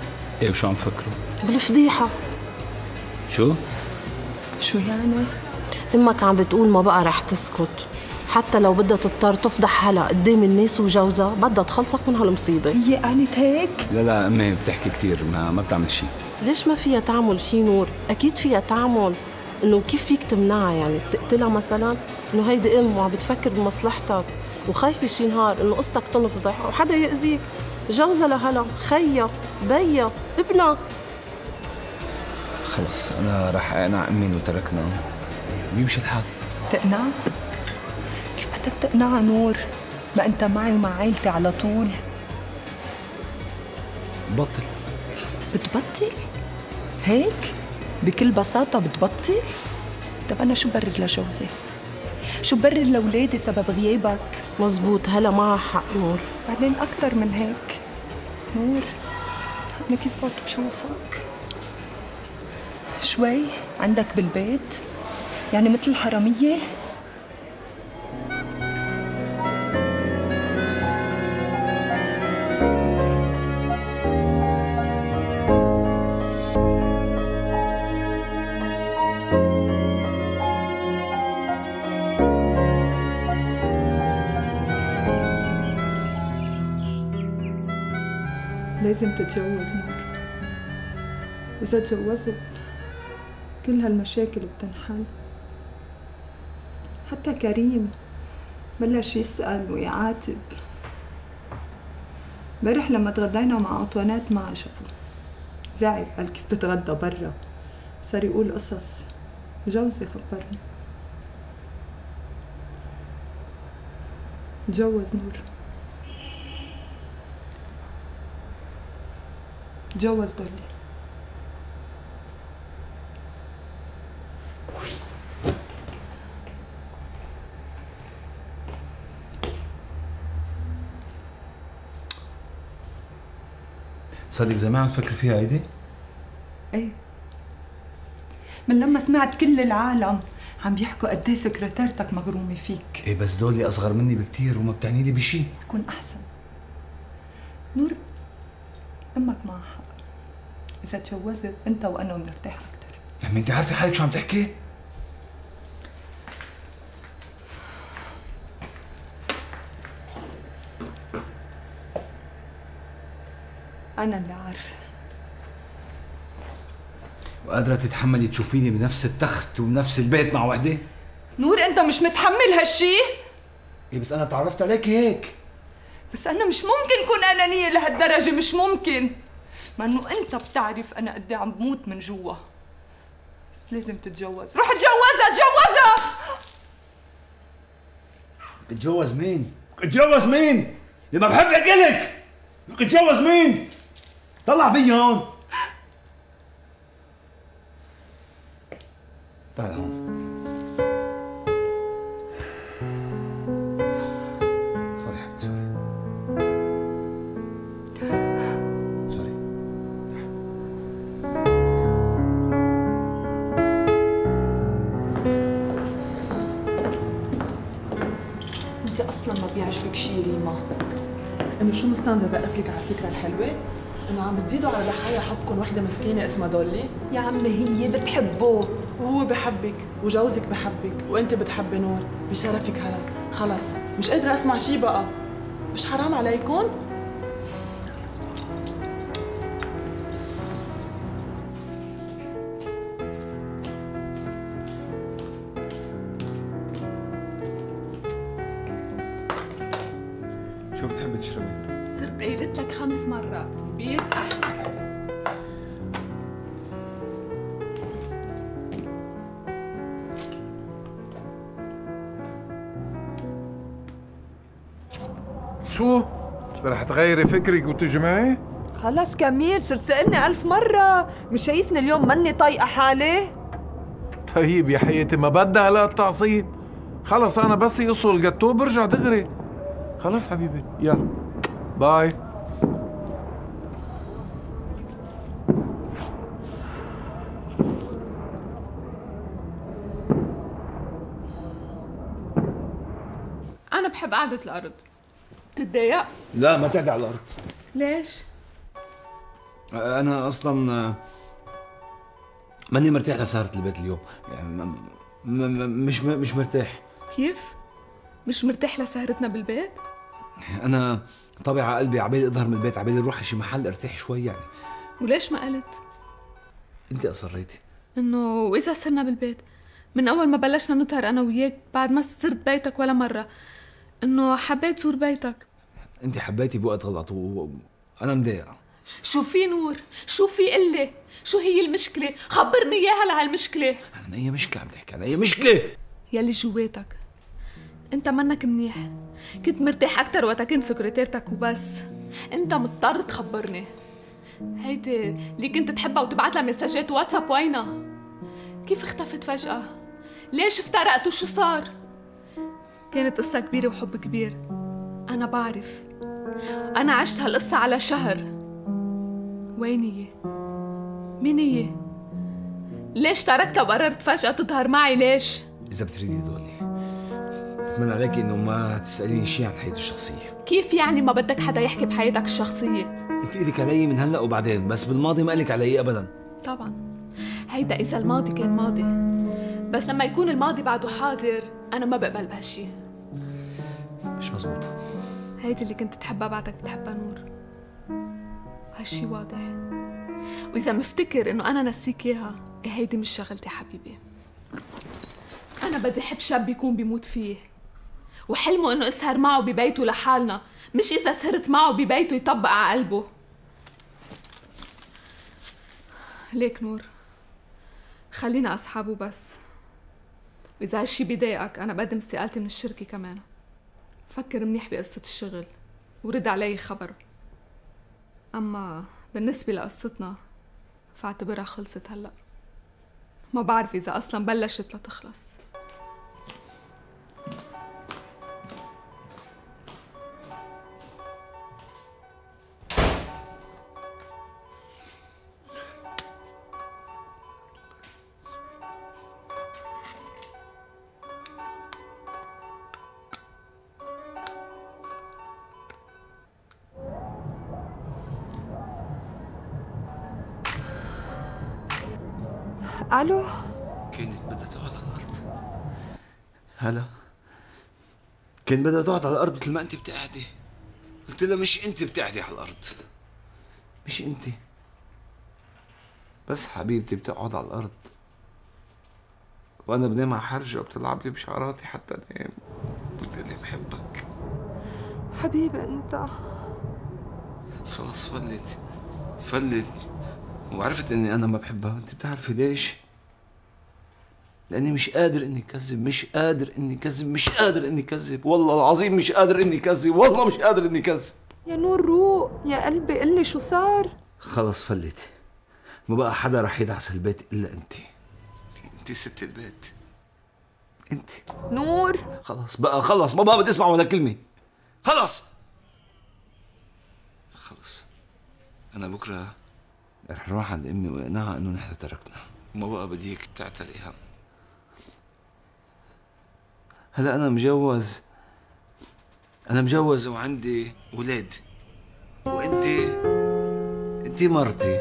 إيه وشو عم فكروا؟
بالفضيحة
شو؟
شو يعني؟
أمك عم بتقول ما بقى رح تسكت حتى لو بدها تضطر تفضح حالها قدام الناس وجوزها بدها تخلصك من هالمصيبة
هي قالت هيك؟
لا لا أمي بتحكي كثير ما ما بتعمل شيء
ليش ما فيها تعمل شي نور؟ أكيد فيها تعمل إنه كيف فيك تمنعها يعني تقتلها مثلا؟ إنه هيدي أم وعم بتفكر بمصلحتك وخايفة شي نهار إنه قصتك تنفضح أو حدا يأذيك جوزها لهلا خيا بيا ابنها
خلص أنا رح أقنع أمي وتركنا ويمشي الحال
تقنع؟ كيف بدك تقنعها نور؟ ما أنت معي ومع عيلتي على طول
بطل
بتبطل؟ هيك؟ بكل بساطة بتبطل؟ طب أنا شو برر لجوزي؟ شو برر لأولادي سبب غيابك؟
مزبوط هلا معها حق نور
بعدين أكتر من هيك نور أنا كيف فوت بشوفك؟ شوي عندك بالبيت؟ يعني مثل الحرامية؟ لازم تتجوز نور إذا تجوزت كل هالمشاكل بتنحل. حتى كريم بلش يسأل ويعاتب. امبارح لما تغدينا مع أنطوانيت ما عجبه. زعل قال كيف بتغدى برا؟ صار يقول قصص. جوزي خبرني. تجوز نور. تجوز دولي
صدق زمان عم تفكر فيها هيدي؟
إيه. من لما سمعت كل العالم عم بيحكوا قد إيه سكرتيرتك مغرومة فيك.
إيه بس دولي أصغر مني بكثير وما بتعني لي بشيء
كون أحسن. نور أمك معها إذا تجوزت أنت وأنا بنرتاح
أكثر عمي أنت عارفة حالك شو عم تحكي؟
أنا اللي عارفة.
وقادرة تتحملي تشوفيني بنفس التخت وبنفس البيت مع وحدة؟
نور أنت مش متحمل هالشي؟
إيه بس أنا تعرفت عليك هيك.
بس أنا مش ممكن كون أنانية لهالدرجة مش ممكن. مع انه انت بتعرف أنا قد إيه عم بموت من جوا بس لازم تتجوز روح اتجوزها اتجوزها
اتجوز مين؟ اتجوز مين؟ لما بحبك الك اتجوز مين؟ طلع فيي هون تعال هون
شو مستنزه زقف لك على الفكرة الحلوة؟ إنه عم بتزيدوا على ضحايا حبكم وحدة مسكينة اسمها دولي؟
يا عمي هي بتحبه
وهو بحبك وجوزك بحبك وأنت بتحبي نور بشرفك هلا خلص مش قادرة أسمع شي بقى مش حرام عليكم؟
شو بتحبي تشربي؟
صرت قايلت لك خمس مرات بيت أحلى
شو؟ رح تغيري فكرك وتجمعي؟
خلص كميل صرت سألني ألف مرة مش شايفني اليوم ماني طايقة حالي
طيب يا حياتي ما بدها هلا التعصيب خلص أنا بس يقصوا الجاتو برجع دغري خلص حبيبي يلا باي
أنا بحب قعدة الأرض بتتضايق؟
لا ما تقعدي على الأرض
ليش؟
أنا أصلا ماني مرتاح لسهرة البيت اليوم يعني م- م- م- مش مش مرتاح
كيف؟ مش مرتاح لسهرتنا بالبيت؟
أنا على قلبي عبالي اظهر من البيت عبالي أروح شي محل ارتاح شوي يعني
وليش ما قلت؟
أنت أصريتي
إنه وإذا صرنا بالبيت من أول ما بلشنا نطهر أنا وياك بعد ما صرت بيتك ولا مرة إنه حبيت زور بيتك
أنت حبيتي بوقت غلط وأنا مضايق
شو في نور؟ شو في قلة؟ شو هي المشكلة؟ خبرني إياها لهالمشكلة
عن اي مشكلة عم تحكي عن اي مشكلة
يلي جواتك انت منك منيح. كنت مرتاح أكتر وقت كنت سكرتيرتك وبس. انت مضطر تخبرني. هيدي اللي كنت تحبها وتبعت لها مساجات واتساب وينها؟ كيف اختفت فجأة؟ ليش افترقتوا؟ شو صار؟ كانت قصة كبيرة وحب كبير. أنا بعرف. أنا عشت هالقصة على شهر. وين هي؟ مين هي؟ ليش تركتها وقررت فجأة تظهر معي؟ ليش؟
إذا بتريدي دولي بتمنى عليكي إنه ما تسأليني شيء عن حياتي الشخصية.
كيف يعني ما بدك حدا يحكي بحياتك الشخصية؟
أنت إيدك علي من هلأ وبعدين بس بالماضي ما لك علي ابدا.
طبعا. هيدا إذا الماضي كان ماضي. بس لما يكون الماضي بعده حاضر أنا ما بقبل بهالشي.
مش مزبوط.
هيدي اللي كنت تحبها بعدك بتحبها نور. هالشي واضح. وإذا مفتكر إنه أنا نسيك إياها إيه هيدي مش شغلتي حبيبي. أنا بدي أحب شاب يكون بيموت فيه. وحلمه إنه أسهر معه ببيته لحالنا مش إذا سهرت معه ببيته يطبق على قلبه. ليك نور خلينا أصحاب وبس وإذا هالشي بيضايقك أنا بقدم استقالتي من الشركة كمان. فكر منيح بقصة الشغل ورد علي خبر. أما بالنسبة لقصتنا فاعتبرها خلصت هلأ. ما بعرف إذا أصلا بلشت لتخلص.
ألو؟
كانت بدها تقعد على الأرض. هلا؟ كان بدها تقعد على الأرض؟ مثل ما أنت بتقعدي. قلت لها مش أنت بتقعدي على الأرض. مش أنت. بس حبيبتي بتقعد على الأرض. وأنا بنام على حرجه وبتلعب لي بشعراتي حتى أنام. قلت لي بحبك.
حبيبي أنت.
خلص فلت. فلت. وعرفت إني أنا ما بحبها. أنت بتعرفي ليش؟ لأني مش قادر إني كذب مش قادر إني كذب مش قادر إني كذب والله العظيم مش قادر إني كذب والله مش قادر إني كذب
يا نور روق يا قلبي قلي شو صار.
خلص فلت ما بقى حدا رح يدعس البيت إلا انت انت ست البيت. انت
نور.
خلص بقى خلص ما بقى بدي أسمع ولا كلمة. خلص خلص أنا بكرة رح نروح عند أمي وإقنعها إنه نحن تركنا. وما بقى بديك تعتلي هم. هلا أنا مجوز. أنا مجوز وعندي ولاد. وأنت أنت مرتي.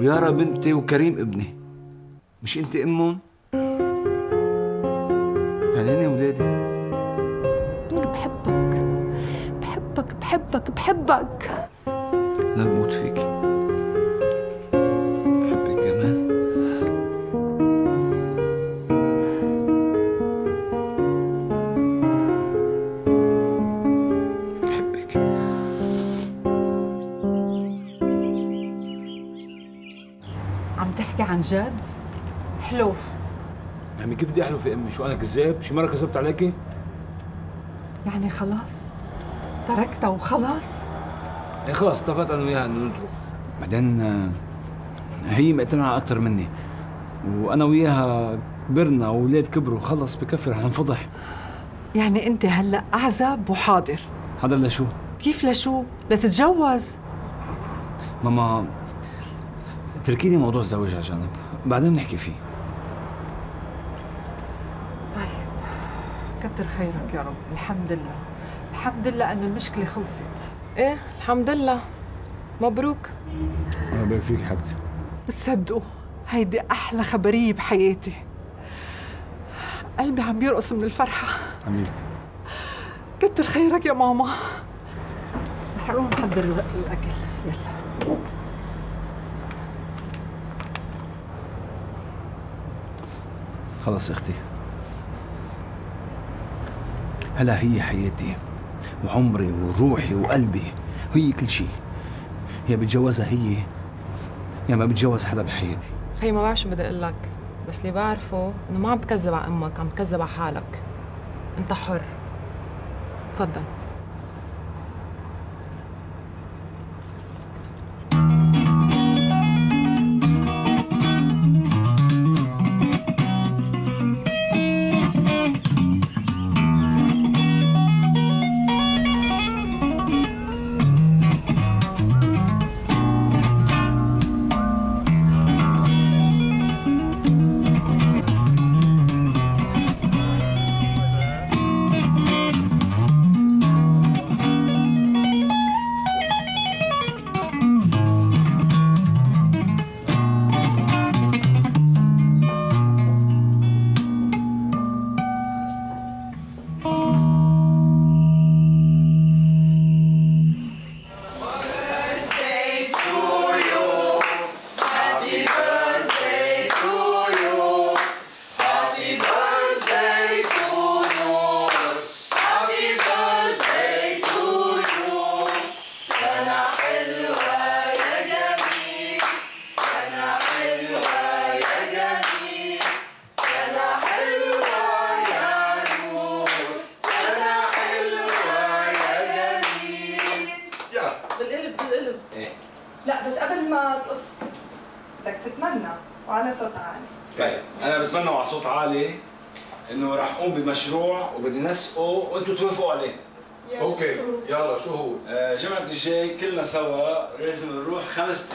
ويارا بنتي وكريم ابني. مش أنت أمهم؟ يعني هني ولادي.
نور بحبك. بحبك بحبك بحبك.
أنا بموت فيكي.
عن جد؟ حلوف.
عمي كيف بدي أحلف يا أمي؟ شو أنا كذاب؟ شي مرة كذبت عليكي
يعني خلاص تركتها وخلاص؟
إيه خلص اتفقت أنا وياها إنه نترك. بعدين آه، هي مقتنعة أكثر مني.
وأنا وياها كبرنا واولاد كبروا خلص بكفي رح ننفضح
يعني أنت هلأ أعزب وحاضر.
حضر لشو؟
كيف لشو؟ لتتجوز؟
ماما اتركي لي موضوع الزواج على جنب بعدين بنحكي فيه.
طيب. كتر خيرك يا رب. الحمد لله. الحمد لله انه المشكلة خلصت.
إيه الحمد لله. مبروك.
الله يبارك فيك حبيبتي.
بتصدقوا هيدي أحلى خبرية بحياتي. قلبي عم يرقص من الفرحة.
حبيبتي.
كتر خيرك يا ماما. رح اقوم أحضر الأكل. يلا.
خلص أختي. هلا هي حياتي وعمري وروحي وقلبي هي كل شيء. يا بتجوزها هي يا ما بتجوز حدا بحياتي.
خي ما بعرف شو بدي أقول لك بس اللي بعرفه إنه ما عم تكذب على أمك عم تكذب على حالك. أنت حر. تفضل.
عالي
إنه رح أقوم بمشروع وبدي نسقه وأنتم توافقوا عليه
أوكي يلا شو هو؟
آه جمعة الجاي كلنا سوا لازم نروح خمسة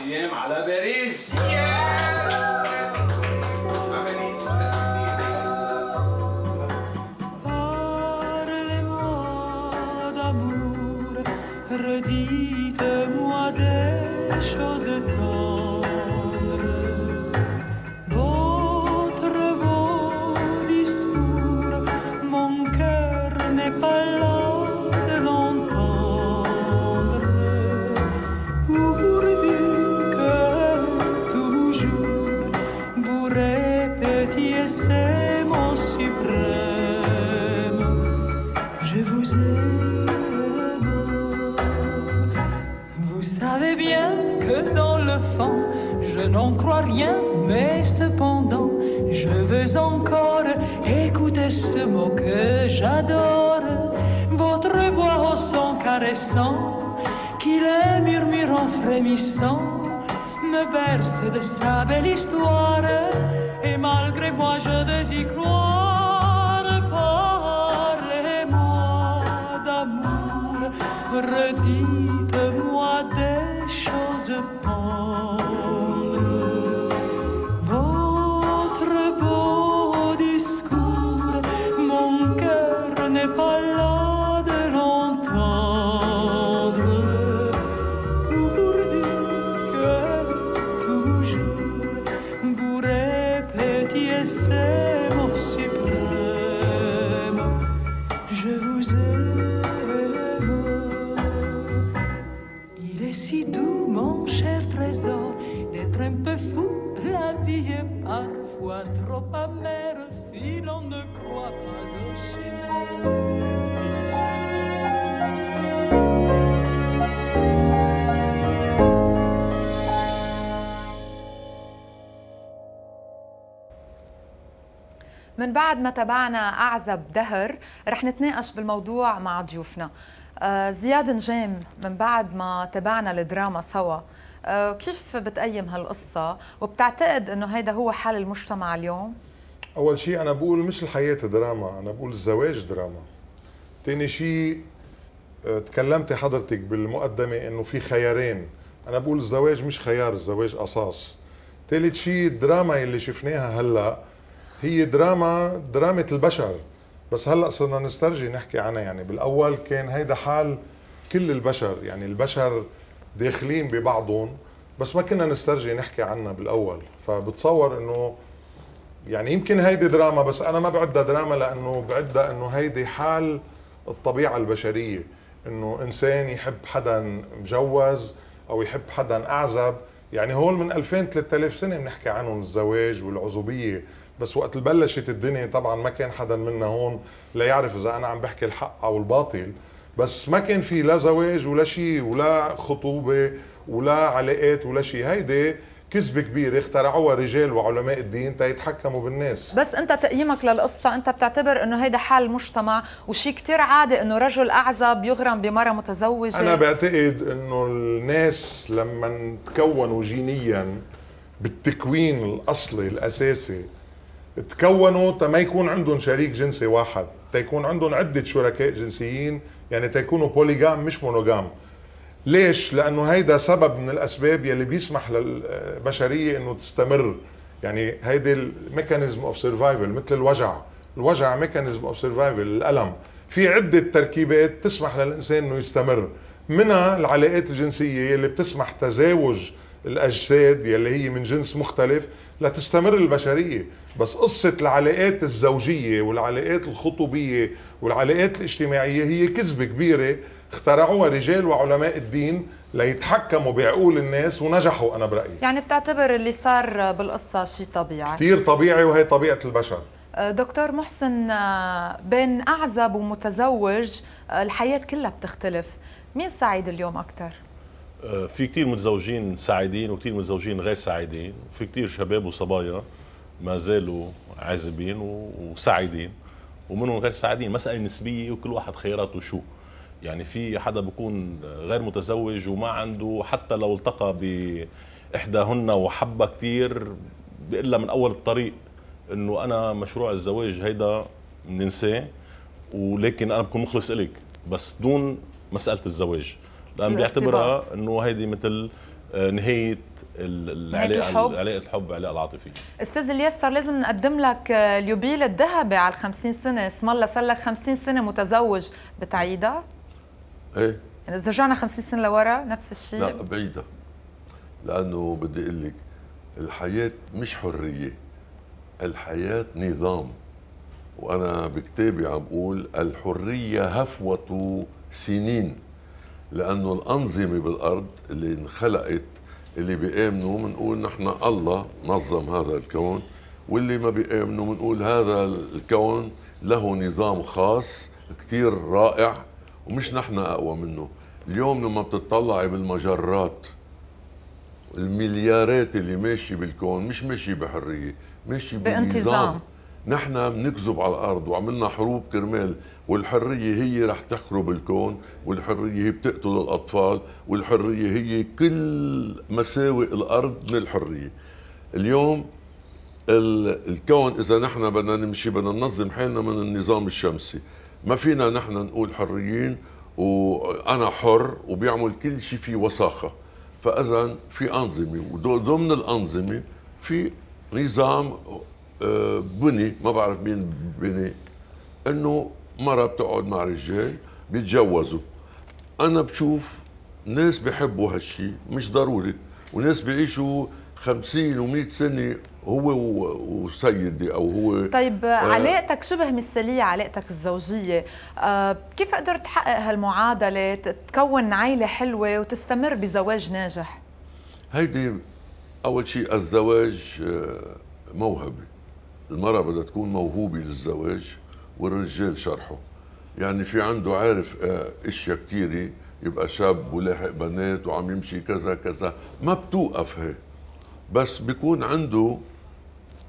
Est parfois trop amère si l'on ne croit pas au
من بعد ما تابعنا أعزب دهر رح نتناقش بالموضوع مع ضيوفنا. آه، زياد نجام من بعد ما تابعنا الدراما سوا كيف بتقيم هالقصة؟ وبتعتقد إنه هيدا هو حال المجتمع اليوم؟
أول شيء أنا بقول مش الحياة دراما أنا بقول الزواج دراما. تاني شيء آه، تكلمتي حضرتك بالمقدمة إنه في خيارين. أنا بقول الزواج مش خيار الزواج قصاص ثالث شيء الدراما اللي شفناها هلأ هي دراما درامة البشر. بس هلأ صرنا نسترجي نحكي عنها يعني بالأول كان هيدا حال كل البشر يعني البشر داخلين ببعضهم بس ما كنا نسترجي نحكي عنها بالأول. فبتصور إنه يعني يمكن هيدي دراما بس أنا ما بعدها دراما لأنه بعدها إنه هيدي حال الطبيعة البشرية. إنه إنسان يحب حدا مجوز أو يحب حدا أعزب. يعني هول من 2000 3000 سنة بنحكي عنهم الزواج والعزوبية. بس وقت بلشت الدنيا طبعا ما كان حدا منا هون ليعرف إذا أنا عم بحكي الحق أو الباطل. بس ما كان في لا زواج ولا شيء ولا خطوبة ولا علاقات ولا شيء هيدي كذبة كبيرة اخترعوها رجال وعلماء الدين تيتحكموا بالناس.
بس انت تقييمك للقصة انت بتعتبر انه هيدا حال المجتمع وشي كتير عادي انه رجل أعزب يغرم بمرة متزوجة.
أنا بعتقد إنه الناس لما تكونوا جينيا بالتكوين الأصلي الأساسي تكونوا تا ما يكون عندهم شريك جنسي واحد تيكون عندهم عدة شركاء جنسيين يعني تيكونوا polygame مش monogame. ليش؟ لأنه هيدا سبب من الأسباب يلي بيسمح للبشرية إنه تستمر. يعني هيدي ال mechanism of survival مثل الوجع. الوجع mechanism of survival الألم. في عدة تركيبات تسمح للإنسان إنه يستمر. منها العلاقات الجنسية يلي بتسمح تزاوج الأجساد يلي هي من جنس مختلف. لتستمر البشرية بس قصة العلاقات الزوجية والعلاقات الخطوبية والعلاقات الاجتماعية هي كذبة كبيرة اخترعوها رجال وعلماء الدين ليتحكموا بعقول الناس ونجحوا أنا برأيي.
يعني بتعتبر اللي صار بالقصة شيء طبيعي؟
كثير طبيعي وهي طبيعة البشر.
دكتور محسن آه، بين أعزب ومتزوج آه، الحياة كلها بتختلف. مين سعيد اليوم أكثر؟
آه، في كتير متزوجين سعيدين وكتير متزوجين غير سعيدين. في كتير شباب وصبايا ما زالوا عازبين وسعيدين. ومنهم غير سعيدين مسألة نسبية وكل واحد خياراته شو. يعني في حدا بيكون غير متزوج وما عنده حتى لو التقى بإحداهن وحبها كتير بيقول من أول الطريق إنه أنا مشروع الزواج هيدا بننساه ولكن أنا بكون مخلص إلك بس دون مسألة الزواج. لأن بيعتبرها. إنه هيدي مثل آه، نهاية ال-
نهاية
العلاقة
الحب.
علاقة الحب العلاقة العاطفية.
أستاذ اليسر لازم نقدم لك آه، اليوبيل الذهبي على ال 50 سنة. اسم الله صار لك 50 سنة متزوج. بتعيدها؟
إيه.
يعني إذا رجعنا 50 سنة لورا نفس الشيء؟
لا بعيدة. لأنه بدي أقول لك الحياة مش حرية. الحياة نظام. وأنا بكتابي عم بقول الحرية هفوة سنين. لأنه الأنظمة بالأرض اللي انخلقت اللي بيآمنوا بنقول نحن الله نظم هذا الكون واللي ما بيآمنوا بنقول هذا الكون له نظام خاص كتير رائع ومش نحن أقوى منه اليوم لما بتطلعي بالمجرات المليارات اللي ماشي بالكون مش ماشي بحرية ماشي
بانتظام.
نحن بنكذب على الأرض وعملنا حروب كرمال والحرية هي رح تخرب الكون والحرية هي بتقتل الأطفال والحرية هي كل مساوئ الأرض من الحرية. اليوم ال- الكون إذا نحن بدنا نمشي بدنا ننظم حالنا من النظام الشمسي. ما فينا نحن نقول حريين وأنا حر وبيعمل كل شيء في وساخة. فإذا في أنظمة وضمن الأنظمة في نظام بني ما بعرف مين بني إنه مرة بتقعد مع رجال بيتجوزوا. أنا بشوف ناس بيحبوا هالشي مش ضروري. وناس بيعيشوا خمسين ومئة سنة هو وسيدي أو هو.
طيب
آه،
علاقتك شبه مثالية علاقتك الزوجية. آه، كيف قدرت تحقق هالمعادلة تكون عائلة حلوة وتستمر بزواج ناجح؟
هيدي أول شيء الزواج آه، موهبة. المرأة بدها تكون موهوبة للزواج والرجال شرحه. يعني في عنده عارف آه، أشياء كثيره يبقى شاب ولاحق بنات وعم يمشي كذا كذا. ما بتوقف هي بس بيكون عنده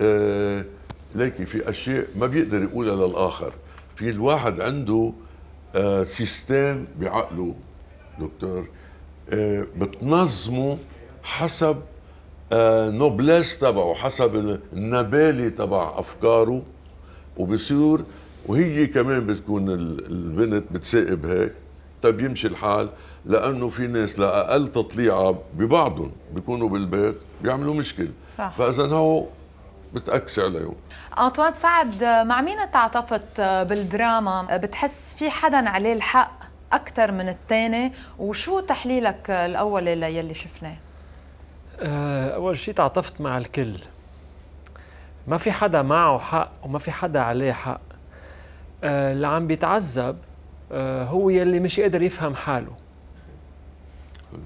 آه ليكي في أشياء ما بيقدر يقولها للآخر. في الواحد عنده آه سيستم بعقله. دكتور آه بتنظمه حسب نوبليس تبعه حسب النبالة تبع أفكاره وبصير وهي كمان بتكون ال- البنت بتسائب هيك. طيب يمشي الحال لأنه في ناس لأقل تطليعة ببعضهم بيكونوا بالبيت بيعملوا مشكل
صح.
فإذا هو بتأكسي عليهم.
أنطوان سعد مع مين انت عطفت بالدراما؟ بتحس في حدا عليه الحق أكثر من الثاني وشو تحليلك الأول للي شفناه؟
آه، أول شيء تعاطفت مع الكل. ما في حدا معه حق وما في حدا عليه حق. آه، اللي عم بيتعذب آه، هو يلي مش قادر يفهم حاله.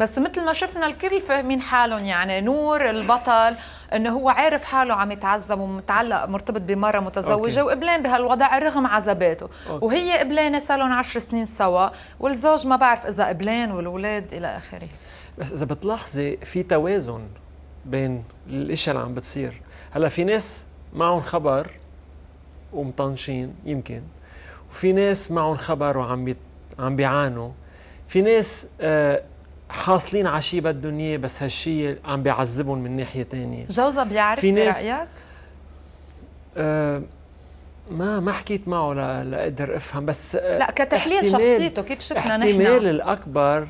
بس مثل ما شفنا الكل فاهمين حالهم يعني نور البطل إنه هو عارف حاله عم يتعذب ومتعلق مرتبط بمرة متزوجة
okay.
وقبلان بهالوضع رغم عذاباته.
okay.
وهي قبلانه صار لهم 10 سنين سوا والزوج ما بعرف إذا قبلان والولاد إلى آخره.
بس إذا بتلاحظي في توازن بين الأشياء اللي عم بتصير. هلأ في ناس معهم خبر ومطنشين يمكن. وفي ناس معهم خبر وعم بيت... عم بيعانوا. في ناس آه حاصلين على شيء بدهم اياه بس هالشيء عم بيعذبهم من ناحية تانية.
جوزها بيعرف
في ناس-
برأيك؟
آه ما ما حكيت معه لا لاقدر أفهم بس آه
لا كتحليل شخصيته كيف شفنا نحن؟
احتمال الأكبر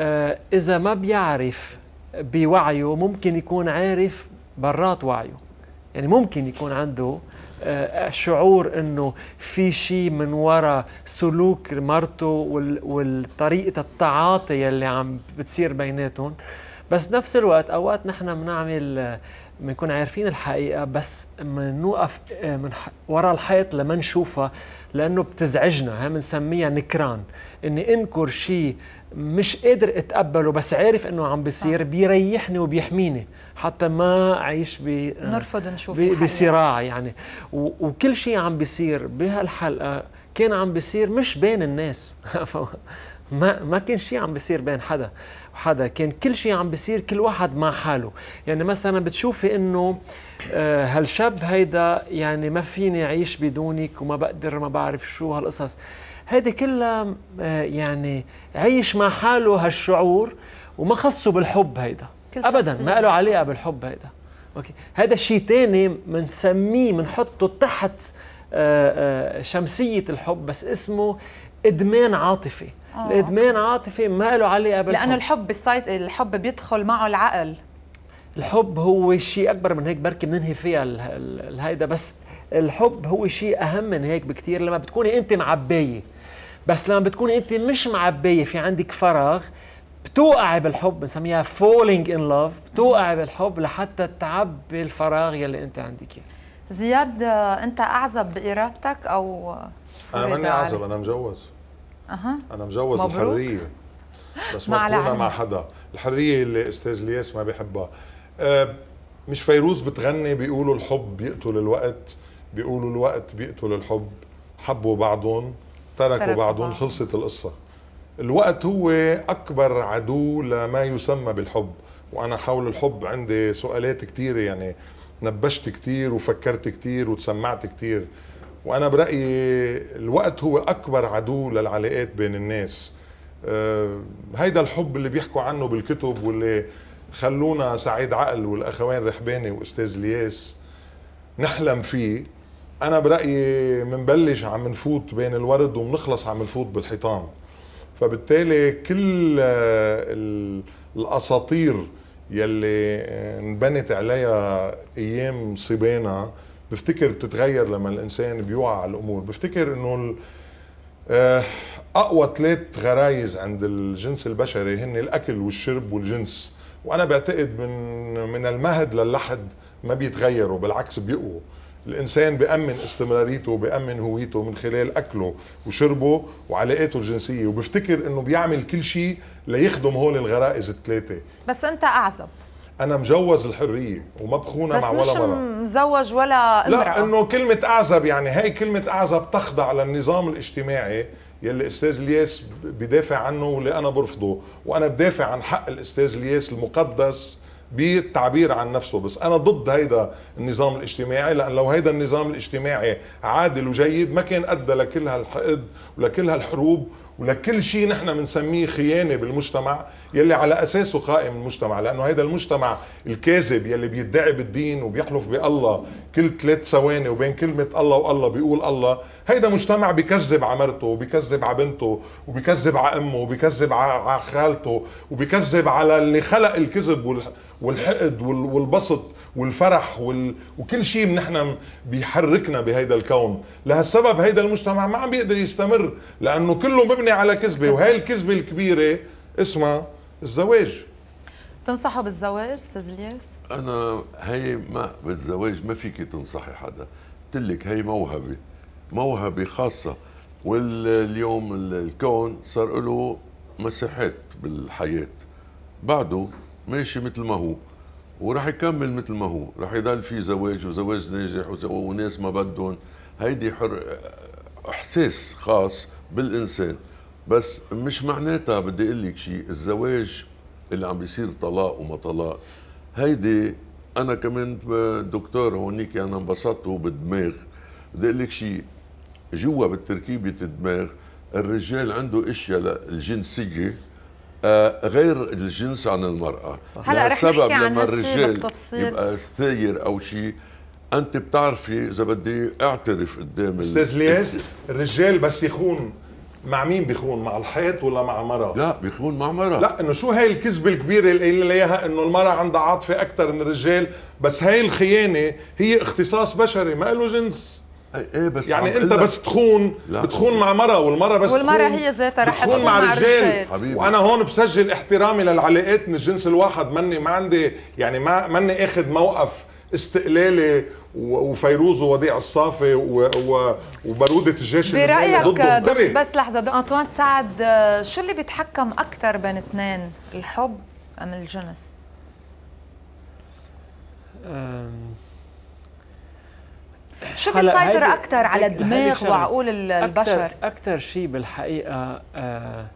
آه إذا ما بيعرف بوعيه ممكن يكون عارف برات وعيه. يعني ممكن يكون عنده آه، شعور إنه في شيء من وراء سلوك مرته وال- والطريقة التعاطي اللي عم بتصير بيناتهم. بس بنفس الوقت أوقات نحن بنعمل آه، بنكون عارفين الحقيقة بس بنوقف آه، من وراء الحيط لما نشوفها لأنه بتزعجنا. هي بنسميها نكران. إني أنكر شيء مش قادر اتقبله بس عارف إنه عم بيصير بيريحني وبيحميني حتى ما أعيش ب
نرفض نشوف.
بصراع يعني. وكل شيء عم بيصير بهالحلقة كان عم بيصير مش بين الناس. [LAUGHS] ما ما كان شيء عم بيصير بين حدا وحدا كان كل شيء عم بيصير كل واحد مع حاله. يعني مثلا بتشوفي إنه آه، هالشاب هيدا يعني ما فيني أعيش بدونك وما بقدر ما بعرف شو هالقصص. هيدي كلها آه، يعني عيش مع حاله هالشعور وما خصه بالحب هيدا. ابدا. ما له علاقه بالحب هيدا. okay. هذا شيء تاني بنسميه بنحطه تحت آه، آه، شمسية الحب بس اسمه إدمان عاطفي.
آه.
الإدمان عاطفي ما له علاقه بالحب.
لأنه الحب بالسايت الحب بيدخل معه العقل.
الحب هو شيء أكبر من هيك بركي بننهي فيها ال- ال- ال- هيدا. بس الحب هو شيء أهم من هيك بكتير. لما بتكوني أنت معبايه بس لما بتكوني انت مش معبايه في عندك فراغ بتوقعي بالحب بنسميها falling in love بتوقعي بالحب لحتى تعبي الفراغ يلي انت عندك اياه
زياد آه، انت أعزب بإرادتك
أو
أنا
ماني؟ أعزب أنا مجوز.
أها.
أنا مجوز
مبروك.
الحرية. بس
العلم.
مع حدا. الحرية اللي أستاذ الياس ما بيحبها. أه مش فيروز بتغني بيقولوا الحب بيقتل الوقت بيقولوا الوقت بيقتل الحب. حبوا بعضهم. تركوا بعضهم
بعض.
خلصت القصة. الوقت هو أكبر عدو لما يسمى بالحب. وأنا حول الحب عندي سؤالات كثيره يعني نبشت كثير وفكرت كثير وتسمعت كثير وأنا برأيي الوقت هو أكبر عدو للعلاقات بين الناس. آه، هيدا الحب اللي بيحكوا عنه بالكتب واللي خلونا سعيد عقل والاخوين رحباني وأستاذ الياس. نحلم فيه. أنا برأيي منبلش عم نفوت بين الورد ومنخلص عم نفوت بالحيطان. فبالتالي كل ال- الأساطير يلي انبنت عليها أيام صبانا بفتكر بتتغير لما الإنسان بيوعى على الأمور. بفتكر إنه آه، أقوى ثلاث غرايز عند الجنس البشري هن الأكل والشرب والجنس. وأنا بعتقد من من المهد للحد ما بيتغيروا بالعكس بيقووا. الإنسان بيأمن استمراريته بيأمن هويته من خلال أكله وشربه وعلاقاته الجنسية وبفتكر إنه بيعمل كل شيء ليخدم هول الغرائز الثلاثه
بس أنت أعزب.
أنا مجوز الحرية وما بخونها
بس
مع ولا مرة.
مزوج ولا امرأة.
لا إنه كلمة أعزب يعني هي كلمة أعزب تخضع للنظام الاجتماعي يلي أستاذ الياس بدافع عنه واللي أنا برفضه وأنا بدافع عن حق الأستاذ الياس المقدس بالتعبير عن نفسه. بس أنا ضد هيدا النظام الاجتماعي لأن لو هيدا النظام الاجتماعي عادل وجيد ما كان أدى لكل هالحقد ولكل هالحروب ولكل شيء نحن بنسميه خيانة بالمجتمع يلي على أساسه قائم المجتمع لأنه هذا المجتمع الكاذب يلي بيدعي بالدين وبيحلف بالله كل ثلاث ثواني وبين كلمة الله والله بيقول الله هيدا مجتمع بيكذب على مرته وبيكذب على بنته وبيكذب على أمه وبيكذب على خالته وبيكذب على اللي خلق الكذب والح- والحقد وال- والبسط والفرح وال... وكل شيء نحن بيحركنا بهيدا الكون. لهالسبب هيدا المجتمع ما عم بيقدر يستمر لأنه كله مبني على كذبة وهي الكذبة الكبيرة اسمها الزواج.
تنصحوا بالزواج أستاذ إلياس؟
أنا هي ما بالزواج ما فيك تنصحي حدا. قلت لك هي موهبة موهبة خاصة. واليوم الكون صار له مساحات بالحياة. بعده ماشي مثل ما هو. وراح يكمل مثل ما هو. راح يضل في زواج وزواج ناجح وناس ما بدهم. هيدي حر إحساس خاص بالإنسان. بس مش معناتها بدي أقول لك شيء الزواج اللي عم بيصير طلاق وما طلاق هيدي أنا كمان دكتور هونيك أنا انبسطت بالدماغ بدي أقول لك شيء جوا بالتركيبة الدماغ الرجال عنده أشياء الجنسية غير الجنس عن المرأة.
هلأ رح عن
لما الرجال. يبقى ثاير أو شيء أنت بتعرفي إذا بدي أعترف قدام
أستاذ لياس الرجال بس يخون مع مين بيخون؟ مع الحيط ولا مع مرة؟
لا بيخون مع مرة.
لا إنه شو هاي الكذبة الكبيرة اللي قايلين إياها إنه المرأة عندها عاطفة أكثر من الرجال بس هاي الخيانة هي اختصاص بشري ما له جنس.
إيه بس
يعني
أنت
بس تخون
لا.
بتخون مع مرة والمرة بس
والمرة
تخون
هي ذاتها رح تخون
مع رجال. وأنا هون بسجل احترامي للعلاقات من الجنس الواحد. ماني ما عندي يعني ما ماني أخذ موقف استقلالي وفيروز ووديع الصافي وبرودة الجيش انتبه.
بس لحظة دك أنطوان سعد شو اللي بيتحكم أكثر بين اثنين؟ الحب أم الجنس؟
أم،
شو بيسيطر أكثر على الدماغ. وعقول ال- البشر؟
أكتر, أكتر شيء بالحقيقة آه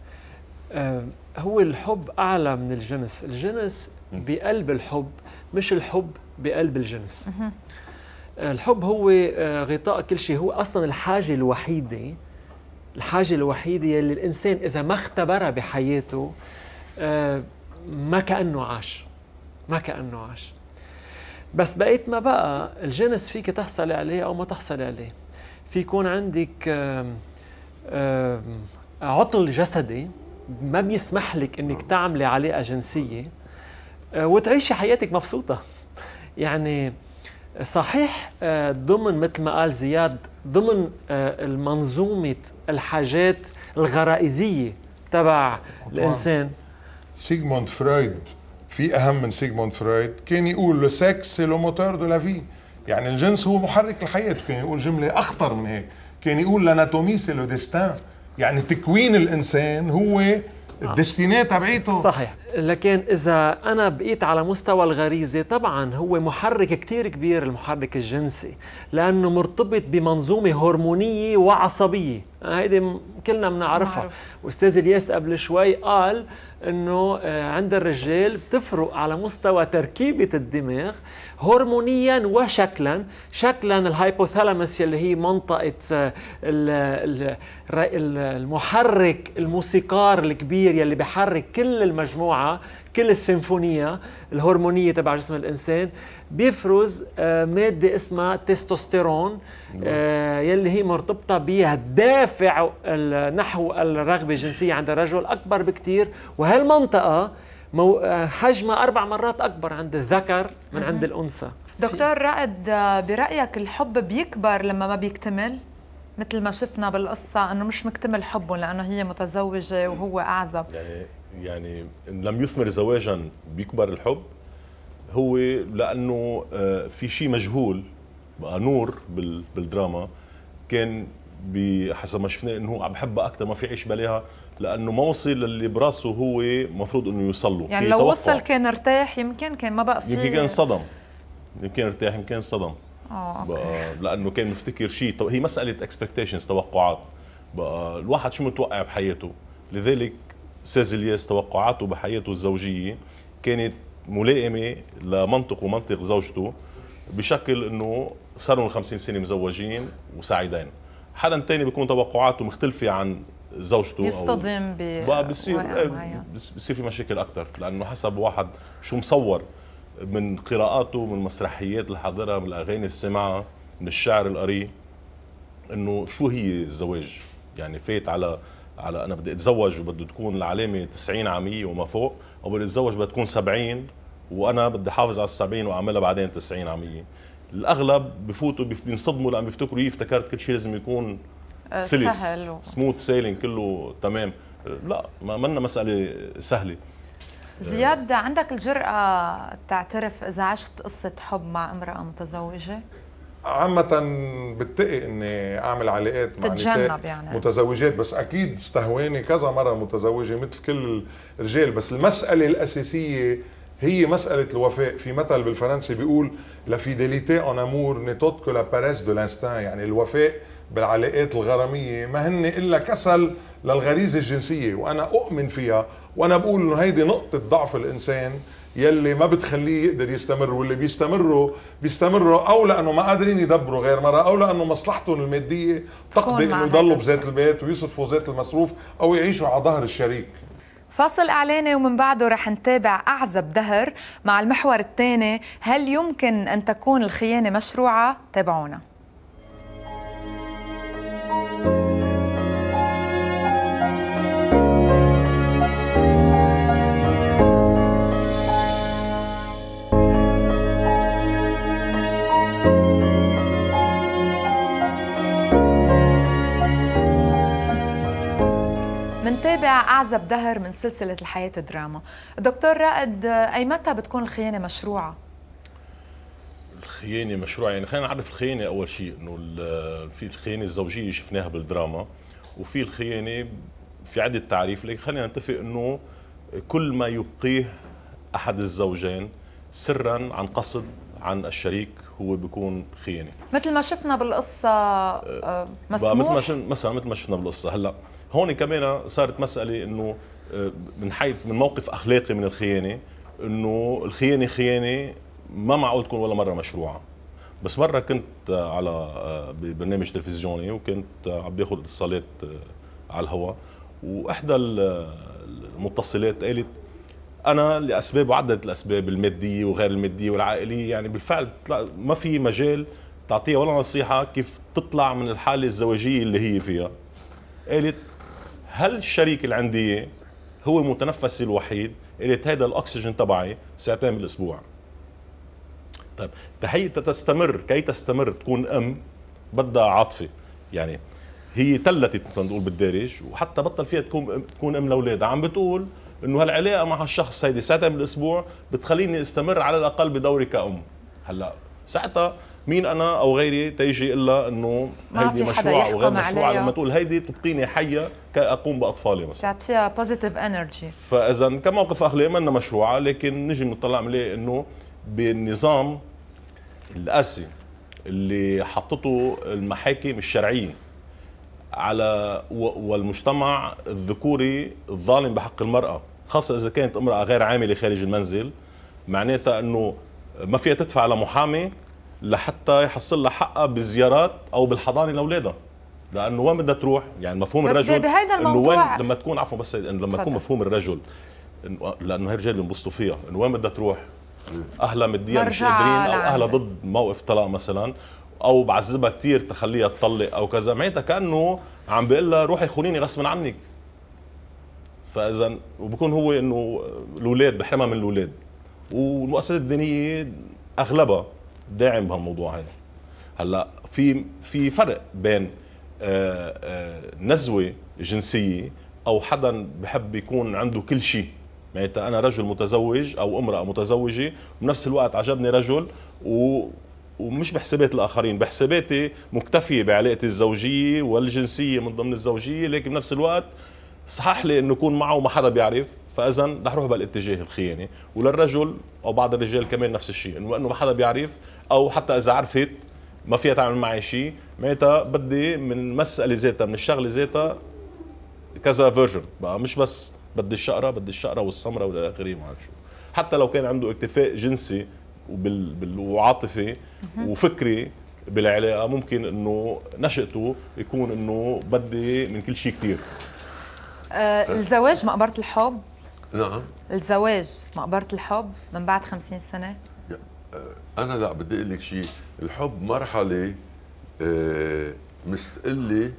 آه هو الحب أعلى من الجنس. الجنس بقلب الحب مش الحب بقلب الجنس. الحب هو آه، غطاء كل شيء هو أصلا الحاجة الوحيدة الحاجة الوحيدة يلي الإنسان إذا ما اختبرها بحياته ما كأنه عاش. ما كأنه عاش. بس بقيت ما بقى الجنس فيك تحصلي عليه أو ما تحصلي عليه. في يكون عندك آم، آم، عطل جسدي ما بيسمح لك إنك تعملي علاقه جنسية آه، وتعيشي حياتك مبسوطة. يعني صحيح آه، ضمن مثل ما قال زياد ضمن آه، المنظومة الحاجات الغرائزية تبع الإنسان.
سيغموند فرويد في أهم من سيغموند فرويد. كان يقول le sexe c'est le moteur de la vie يعني الجنس هو محرك الحياة. كان يقول جملة أخطر من هيك. كان يقول l'anatomie c'est le destin يعني تكوين الإنسان هو ال destinée تبعيته.
صحيح. لكن إذا أنا بقيت على مستوى الغريزة طبعا هو محرك كتير كبير المحرك الجنسي لأنه مرتبط بمنظومة هرمونية وعصبية. هيدي كلنا بنعرفها. واستاذ الياس قبل شوي قال إنه آه، عند الرجال بتفرق على مستوى تركيبة الدماغ هرمونيا وشكلا. شكلا الهايبوثالاموس اللي هي منطقة آه، ال- ال- ال- المحرك الموسيقار الكبير يلي بحرك كل المجموعة كل السيمفونية الهرمونية تبع جسم الإنسان بيفرز آه، مادة اسمها تستوستيرون آه، يلي هي مرتبطة بالدافع ال- نحو الرغبة الجنسية عند الرجل أكبر بكثير وهالمنطقة مو- آه، حجمها أربع مرات أكبر عند الذكر من عند الأنثى.
دكتور رائد برأيك الحب بيكبر لما ما بيكتمل؟ مثل ما شفنا بالقصة إنه مش مكتمل حبه لأنه هي متزوجة وهو أعزب.
يعني يعني إن لم يثمر زواجا بيكبر الحب هو لأنه آه، في شيء مجهول بقى نور بال- بالدراما. كان بحسب ما شفناه إنه هو عم بحبها أكثر ما في عيش بلاها لأنه ما وصل للي براسه هو مفروض إنه يوصل له.
يعني لو
توقع.
وصل كان ارتاح يمكن كان ما بقى في
يمكن كان انصدم يمكن ارتاح يمكن انصدم آه لأنه كان مفتكر شيء هي مسألة اكسبكتيشنز توقعات. بقى الواحد شو متوقع بحياته؟ لذلك أستاذ الياس توقعاته بحياته الزوجية كانت ملائمة لمنطق ومنطق زوجته بشكل إنه صاروا 50 سنة مزوجين وسعيدين حدا تاني بيكون توقعاته مختلفة عن زوجته
يصطدم ب
بقى بصير. بس- بصير في مشاكل أكثر لأنه حسب واحد شو مصور من قراءاته من المسرحيات اللي حضرها من الأغاني اللي سمعها من الشعر اللي قريه إنه شو هي الزواج يعني فات على على أنا بدي أتزوج وبده تكون العلامة 90 عامية وما فوق أو بدي أتزوج بدها تكون 70 وأنا بدي احافظ على ال 70 وأعملها بعدين 90 عامية. الأغلب بفوتوا بينصدموا لأن بيفتكروا يي افتكرت كل شيء لازم يكون
آه،
سلس.
سهل
سموث سيلينج كله تمام. لا ما منا مسألة سهلة.
زياد عندك الجرأة تعترف إذا عشت قصة حب مع امرأة متزوجة؟
عامة بتقي إني أعمل علاقات مع نساء
يعني.
متزوجات بس أكيد استهواني كذا مرة متزوجة مثل كل الرجال. بس المسألة الأساسية هي مسألة الوفاء. في مثل بالفرنسي بيقول لا en amour n'est autre que la paresse de l'instinct يعني الوفاء بالعلاقات الغرامية. ما هن إلا كسل للغريزة الجنسية وأنا أؤمن فيها وأنا بقول إنه هيدي نقطة ضعف الإنسان. يلي ما بتخليه يقدر يستمر واللي بيستمروا بيستمروا أو لأنه ما قادرين يدبروا غير مرة أو لأنه مصلحتهم المادية تقضي
إنه
يضلوا. بذات البيت ويصرفوا ذات المصروف أو يعيشوا على ظهر الشريك
فاصل إعلاني ومن بعده رح نتابع أعزب دهر مع المحور الثاني هل يمكن أن تكون الخيانة مشروعة؟ تابعونا منتابع أعزب دهر من سلسلة الحياة دراما دكتور رائد أي متى بتكون الخيانة مشروعة؟
الخيانة مشروع يعني خلينا نعرف الخيانة أول شيء إنه ال- في الخيانة الزوجية شفناها بالدراما وفي الخيانة في عدة تعريف لكن خلينا نتفق إنه كل ما يبقيه أحد الزوجين سرا عن قصد عن الشريك هو بيكون خيانة.
مثل ما شفنا بالقصة آه،
مثل ما مثلا مثل ما شفنا بالقصة. هلأ هون كمان صارت مسألة إنه آه، من حيث من موقف أخلاقي من الخيانة إنه الخيانة خيانة ما معقول تكون ولا مرة مشروعة. بس مرة كنت على آه، ببرنامج تلفزيوني وكنت عم باخذ اتصالات آه، على الهواء وإحدى ال- المتصلات قالت أنا لأسباب وعدة الأسباب المادية وغير المادية والعائلية يعني بالفعل ما في مجال تعطيها ولا نصيحة كيف تطلع من الحالة الزواجية اللي هي فيها. قالت هل الشريك اللي عندي هو متنفسي الوحيد قالت هذا الأكسجين تبعي ساعتين بالاسبوع طيب تحية تستمر كي تستمر تكون أم بدها عاطفة. يعني هي تلتت مثل ما نقول بالدارج وحتى بطل فيها تكون تكون أم لاولادها عم بتقول إنه هالعلاقة مع هالشخص هيدي ساعتين بالاسبوع بتخليني أستمر على الأقل بدوري كأم. هلأ ساعتها مين أنا أو غيري تيجي إلا إنه
ما
هيدي مشروع أو غير مشروع. لما تقول هيدي تبقيني حية كأقوم بأطفالي مثلا.
تعطيها positive energy
فاذا كموقف اخلاقي منا مشروعه لكن نجي نطلع بنلاقي إنه بالنظام القاسي اللي حطته المحاكم الشرعية على والمجتمع الذكوري الظالم بحق المرأة خاصة إذا كانت امرأة غير عاملة خارج المنزل. معناتها إنه ما فيها تدفع لمحامي لحتى يحصل لها حقها بالزيارات أو بالحضانة لاولادها لأنه وين بدها تروح؟ يعني مفهوم
بس
الرجل
الموضوع-
وين لما تكون عفوا بس لما
تفضل.
يكون مفهوم الرجل لأنه هي الرجال بينبسطوا فيها. انه وين بدها تروح؟ أهلها ماديا مش قادرين
أو.
أهلها ضد موقف طلاق مثلا أو بعذبها كثير تخليها تطلق أو كذا. معناتها كأنه عم بيقول لها روحي خونيني غصبا عنك. فاذا وبكون هو إنه الأولاد بحرمها من الأولاد. والمؤسسات الدينية أغلبها داعم بهالموضوع هذا هلأ في في فرق بين آه، آه، نزوة جنسية أو حدا بحب يكون عنده كل شيء. معناتها أنا رجل متزوج أو امرأة متزوجة وبنفس الوقت عجبني رجل و ومش بحسابات الآخرين بحساباتي مكتفية بعلاقتي الزوجية والجنسية من ضمن الزوجية. لكن بنفس الوقت صحح لي إنه يكون معه وما حدا بيعرف فاذا رح روح بالاتجاه الخياني وللرجل أو بعض الرجال كمان نفس الشيء إنه ما حدا بيعرف أو حتى إذا عرفت ما فيها تعمل معي شيء معناتها بدي من المساله ذاتها من الشغلة ذاتها كذا فيرجن بقى مش بس بدي الشقرة بدي الشقرة والسمرة والى آخره ما شو. حتى لو كان عنده اكتفاء جنسي وبال... بال... وعاطفي. وفكري بالعلاقة ممكن إنه نشأته يكون إنه بدي من كل شيء كثير
آه الزواج مقبرة الحب؟
نعم.
الزواج مقبرة الحب من بعد 50 سنة؟
أنا لا بدي أقول لك شيء الحب مرحلة آه، مستقلة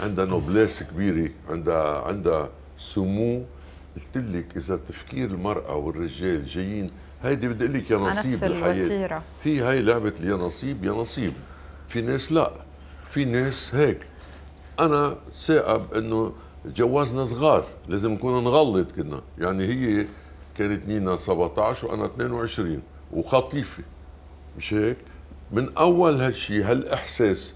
عندها نوبليس كبيرة عندها عندها سمو. قلت لك إذا تفكير المرأة والرجال جايين هيدي بدي أقول لك يا نصيب بالحياة
الوتيرة.
في هاي لعبة يا نصيب يا نصيب. في ناس لا في ناس هيك. أنا ثاقب إنه جوازنا صغار لازم نكون نغلط كنا. يعني هي كانت نينا 17 وأنا 22 وخطيفة. مش هيك؟ من أول هالشيء هالإحساس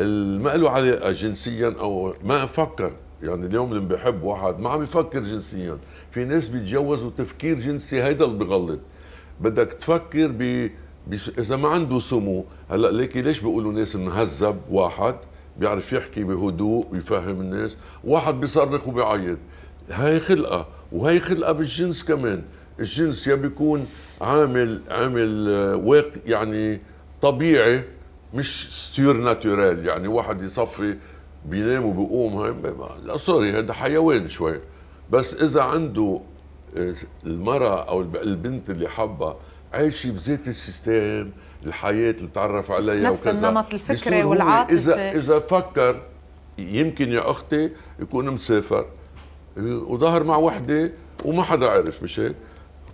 اللي ما له علاقه جنسيا أو ما فكر. يعني اليوم اللي بحب واحد ما عم يفكر جنسيا. في ناس بيتجوزوا تفكير جنسي هيدا اللي بغلط. بدك تفكر ب إذا ما عنده سمو. هلأ ليكي ليش بيقولوا ناس مهذب؟ واحد بيعرف يحكي بهدوء بيفهم الناس. واحد بيصرخ وبيعيط. هاي خلقة. وهي خلقة بالجنس كمان. الجنس يا بيكون عامل عامل آه، واقع يعني طبيعي مش surnaturel يعني واحد يصفي بينام وبيقوم هاي لا sorry هذا حيوان شوي بس إذا عنده آه، المرأة أو الب- البنت اللي حبها عايشة بذات ال system الحياة اللي تعرف عليها
نفس
وكذا
النمط الفكري والعاطفة.
إذا إذا فكر يمكن يا أختي يكون مسافر وظهر مع وحدة وما حدا عرف مش هيك؟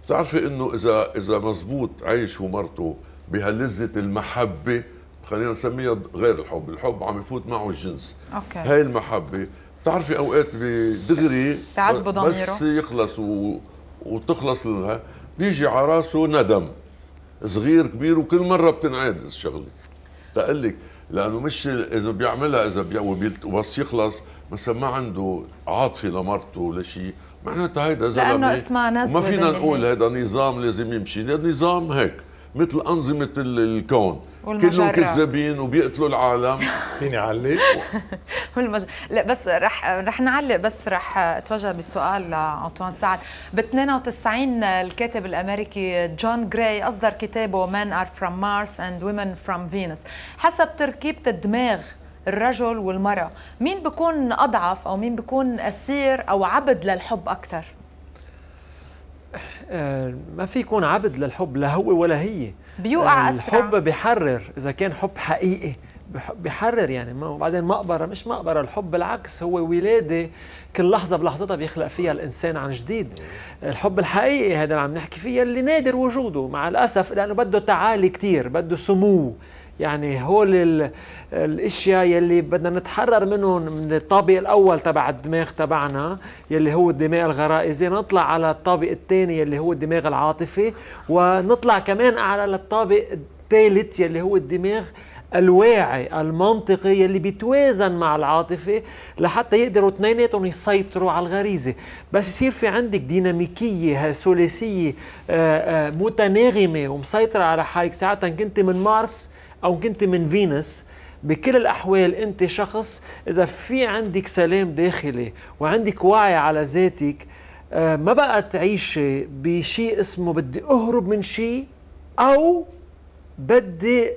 بتعرفي إنه إذا إذا مزبوط عايش ومرته بهاللذة المحبة خلينا نسميها غير الحب، الحب عم يفوت معه الجنس.
okay.
هاي المحبة بتعرفي أوقات بدغري
تعذبه
بس
ضميره.
يخلص و... وتخلص لها بيجي على راسه ندم. صغير كبير وكل مرة بتنعاد الشغلة. تقول لك لأنه مش إذا بيعملها إذا بي... وبس يخلص مثلا ما عنده عاطفة لمرته ولا شيء معناتها هيدا زلمة
لأنه اسمها نزوة
وما فينا. نقول هذا نظام لازم يمشي هذا نظام هيك مثل أنظمة ال- الكون. كلهم كذابين وبيقتلوا العالم. [LAUGHS]
فيني أعلق؟ [LAUGHS]
والمج... لا بس رح رح نعلق بس رح أتوجه بالسؤال لأنطوان سعد. ب 92 الكاتب الأمريكي جون جراي أصدر كتابه Men are from Mars and Women from Venus حسب تركيبه الدماغ الرجل والمرأة. مين بيكون أضعف أو مين بيكون أسير أو عبد للحب أكثر
آه، ما في يكون عبد للحب لا هو ولا هي.
بيوقع
آه،
أسرع.
الحب بيحرر. إذا كان حب حقيقي بح- بيحرر يعني. ما وبعدين مقبرة مش مقبرة. الحب بالعكس هو ولادة كل لحظة بلحظتها بيخلق فيها الإنسان عن جديد. الحب الحقيقي هذا اللي عم نحكي فيه اللي نادر وجوده. مع الأسف لأنه بده تعالي كتير بده سمو. يعني هول ال- الأشياء يلي بدنا نتحرر منهم من الطابق الأول تبع الدماغ تبعنا يلي هو الدماغ الغرائزي. نطلع على الطابق الثاني يلي هو الدماغ العاطفي ونطلع كمان على الطابق الثالث يلي هو الدماغ الواعي المنطقي يلي بيتوازن مع العاطفة لحتى يقدروا اثنيناتهم يسيطروا على الغريزة. بس يصير في عندك ديناميكية ثلاثية آه، آه، متناغمة ومسيطرة على حالك ساعتها كنت من مارس أو كنت من فينوس بكل الأحوال أنت شخص إذا في عندك سلام داخلي وعندك وعي على ذاتك آه، ما بقى تعيشي بشيء اسمه بدي أهرب من شيء أو بدي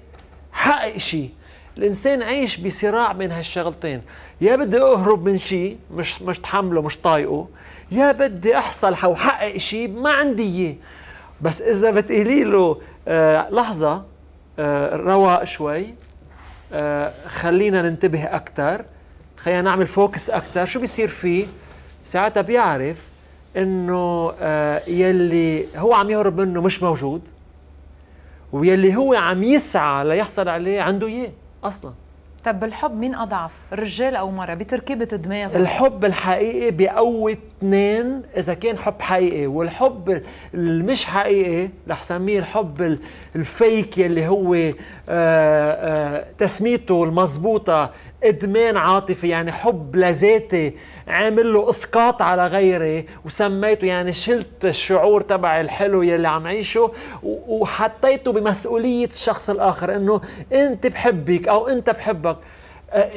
حقق شيء. الإنسان عايش بصراع بين هالشغلتين. يا بدي أهرب من شيء مش مش تحمله مش طايقه يا بدي أحصل أو حقق شيء ما عندي إياه. بس إذا بتقولي له آه لحظة رواق شوي. آه خلينا ننتبه أكثر خلينا نعمل فوكس أكثر شو بيصير فيه؟ ساعتها بيعرف إنه آه يلي هو عم يهرب منه مش موجود ويلي هو عم يسعى ليحصل عليه عنده إياه أصلا.
طب بالحب مين أضعف؟ الرجال أو مرة بتركيبة الدماغ.
الحب الحقيقي بيقوي اثنين إذا كان حب حقيقي والحب المش حقيقي رح سميه الحب ال- الفيك يلي هو آه، آه، تسميته المضبوطة إدمان عاطفي يعني حب لذاتي. عامل له إسقاط على غيري وسميته يعني شلت الشعور تبع الحلو يلي عم عيشه وحطيته بمسؤولية الشخص الآخر إنه أنت بحبك أو أنت بحبك.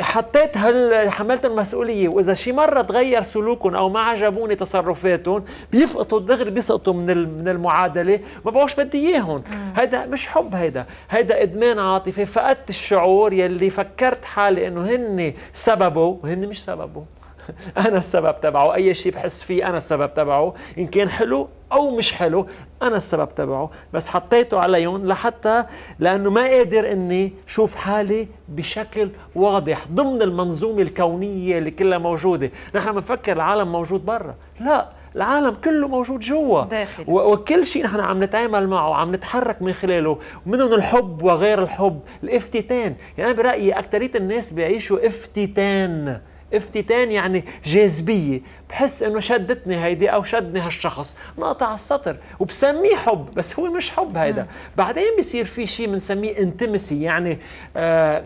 حطيت هال حملت المسؤولية وإذا شي مرة تغير سلوكهم أو ما عجبوني تصرفاتهم بيفقطوا دغري بيسقطوا من من المعادلة ما بقوش بدي إياهم. هيدا مش حب هيدا. هيدا إدمان عاطفي. فقدت الشعور يلي فكرت حالي إنه هن سببه وهن مش سببه. [LAUGHS] أنا السبب تبعه. أي شيء بحس فيه أنا السبب تبعه. إن كان حلو أو مش حلو أنا السبب تبعه. بس حطيته عليهم لحتى لأنه ما قادر إني شوف حالي بشكل واضح ضمن المنظومة الكونية اللي كلها موجودة. نحن بنفكر العالم موجود برا. لا العالم كله موجود جوا.
داخل.
وكل شيء نحن عم نتعامل معه وعم نتحرك من خلاله منهم الحب وغير الحب. الإفتتان. يعني أنا برأيي اكثريه الناس بيعيشوا إفتتان. افتتان يعني جاذبية. بحس إنه شدتني هيدي أو شدني هالشخص. نقطع السطر وبسميه حب بس هو مش حب هيدا. بعدين بصير في شيء بنسميه انتمسي يعني آه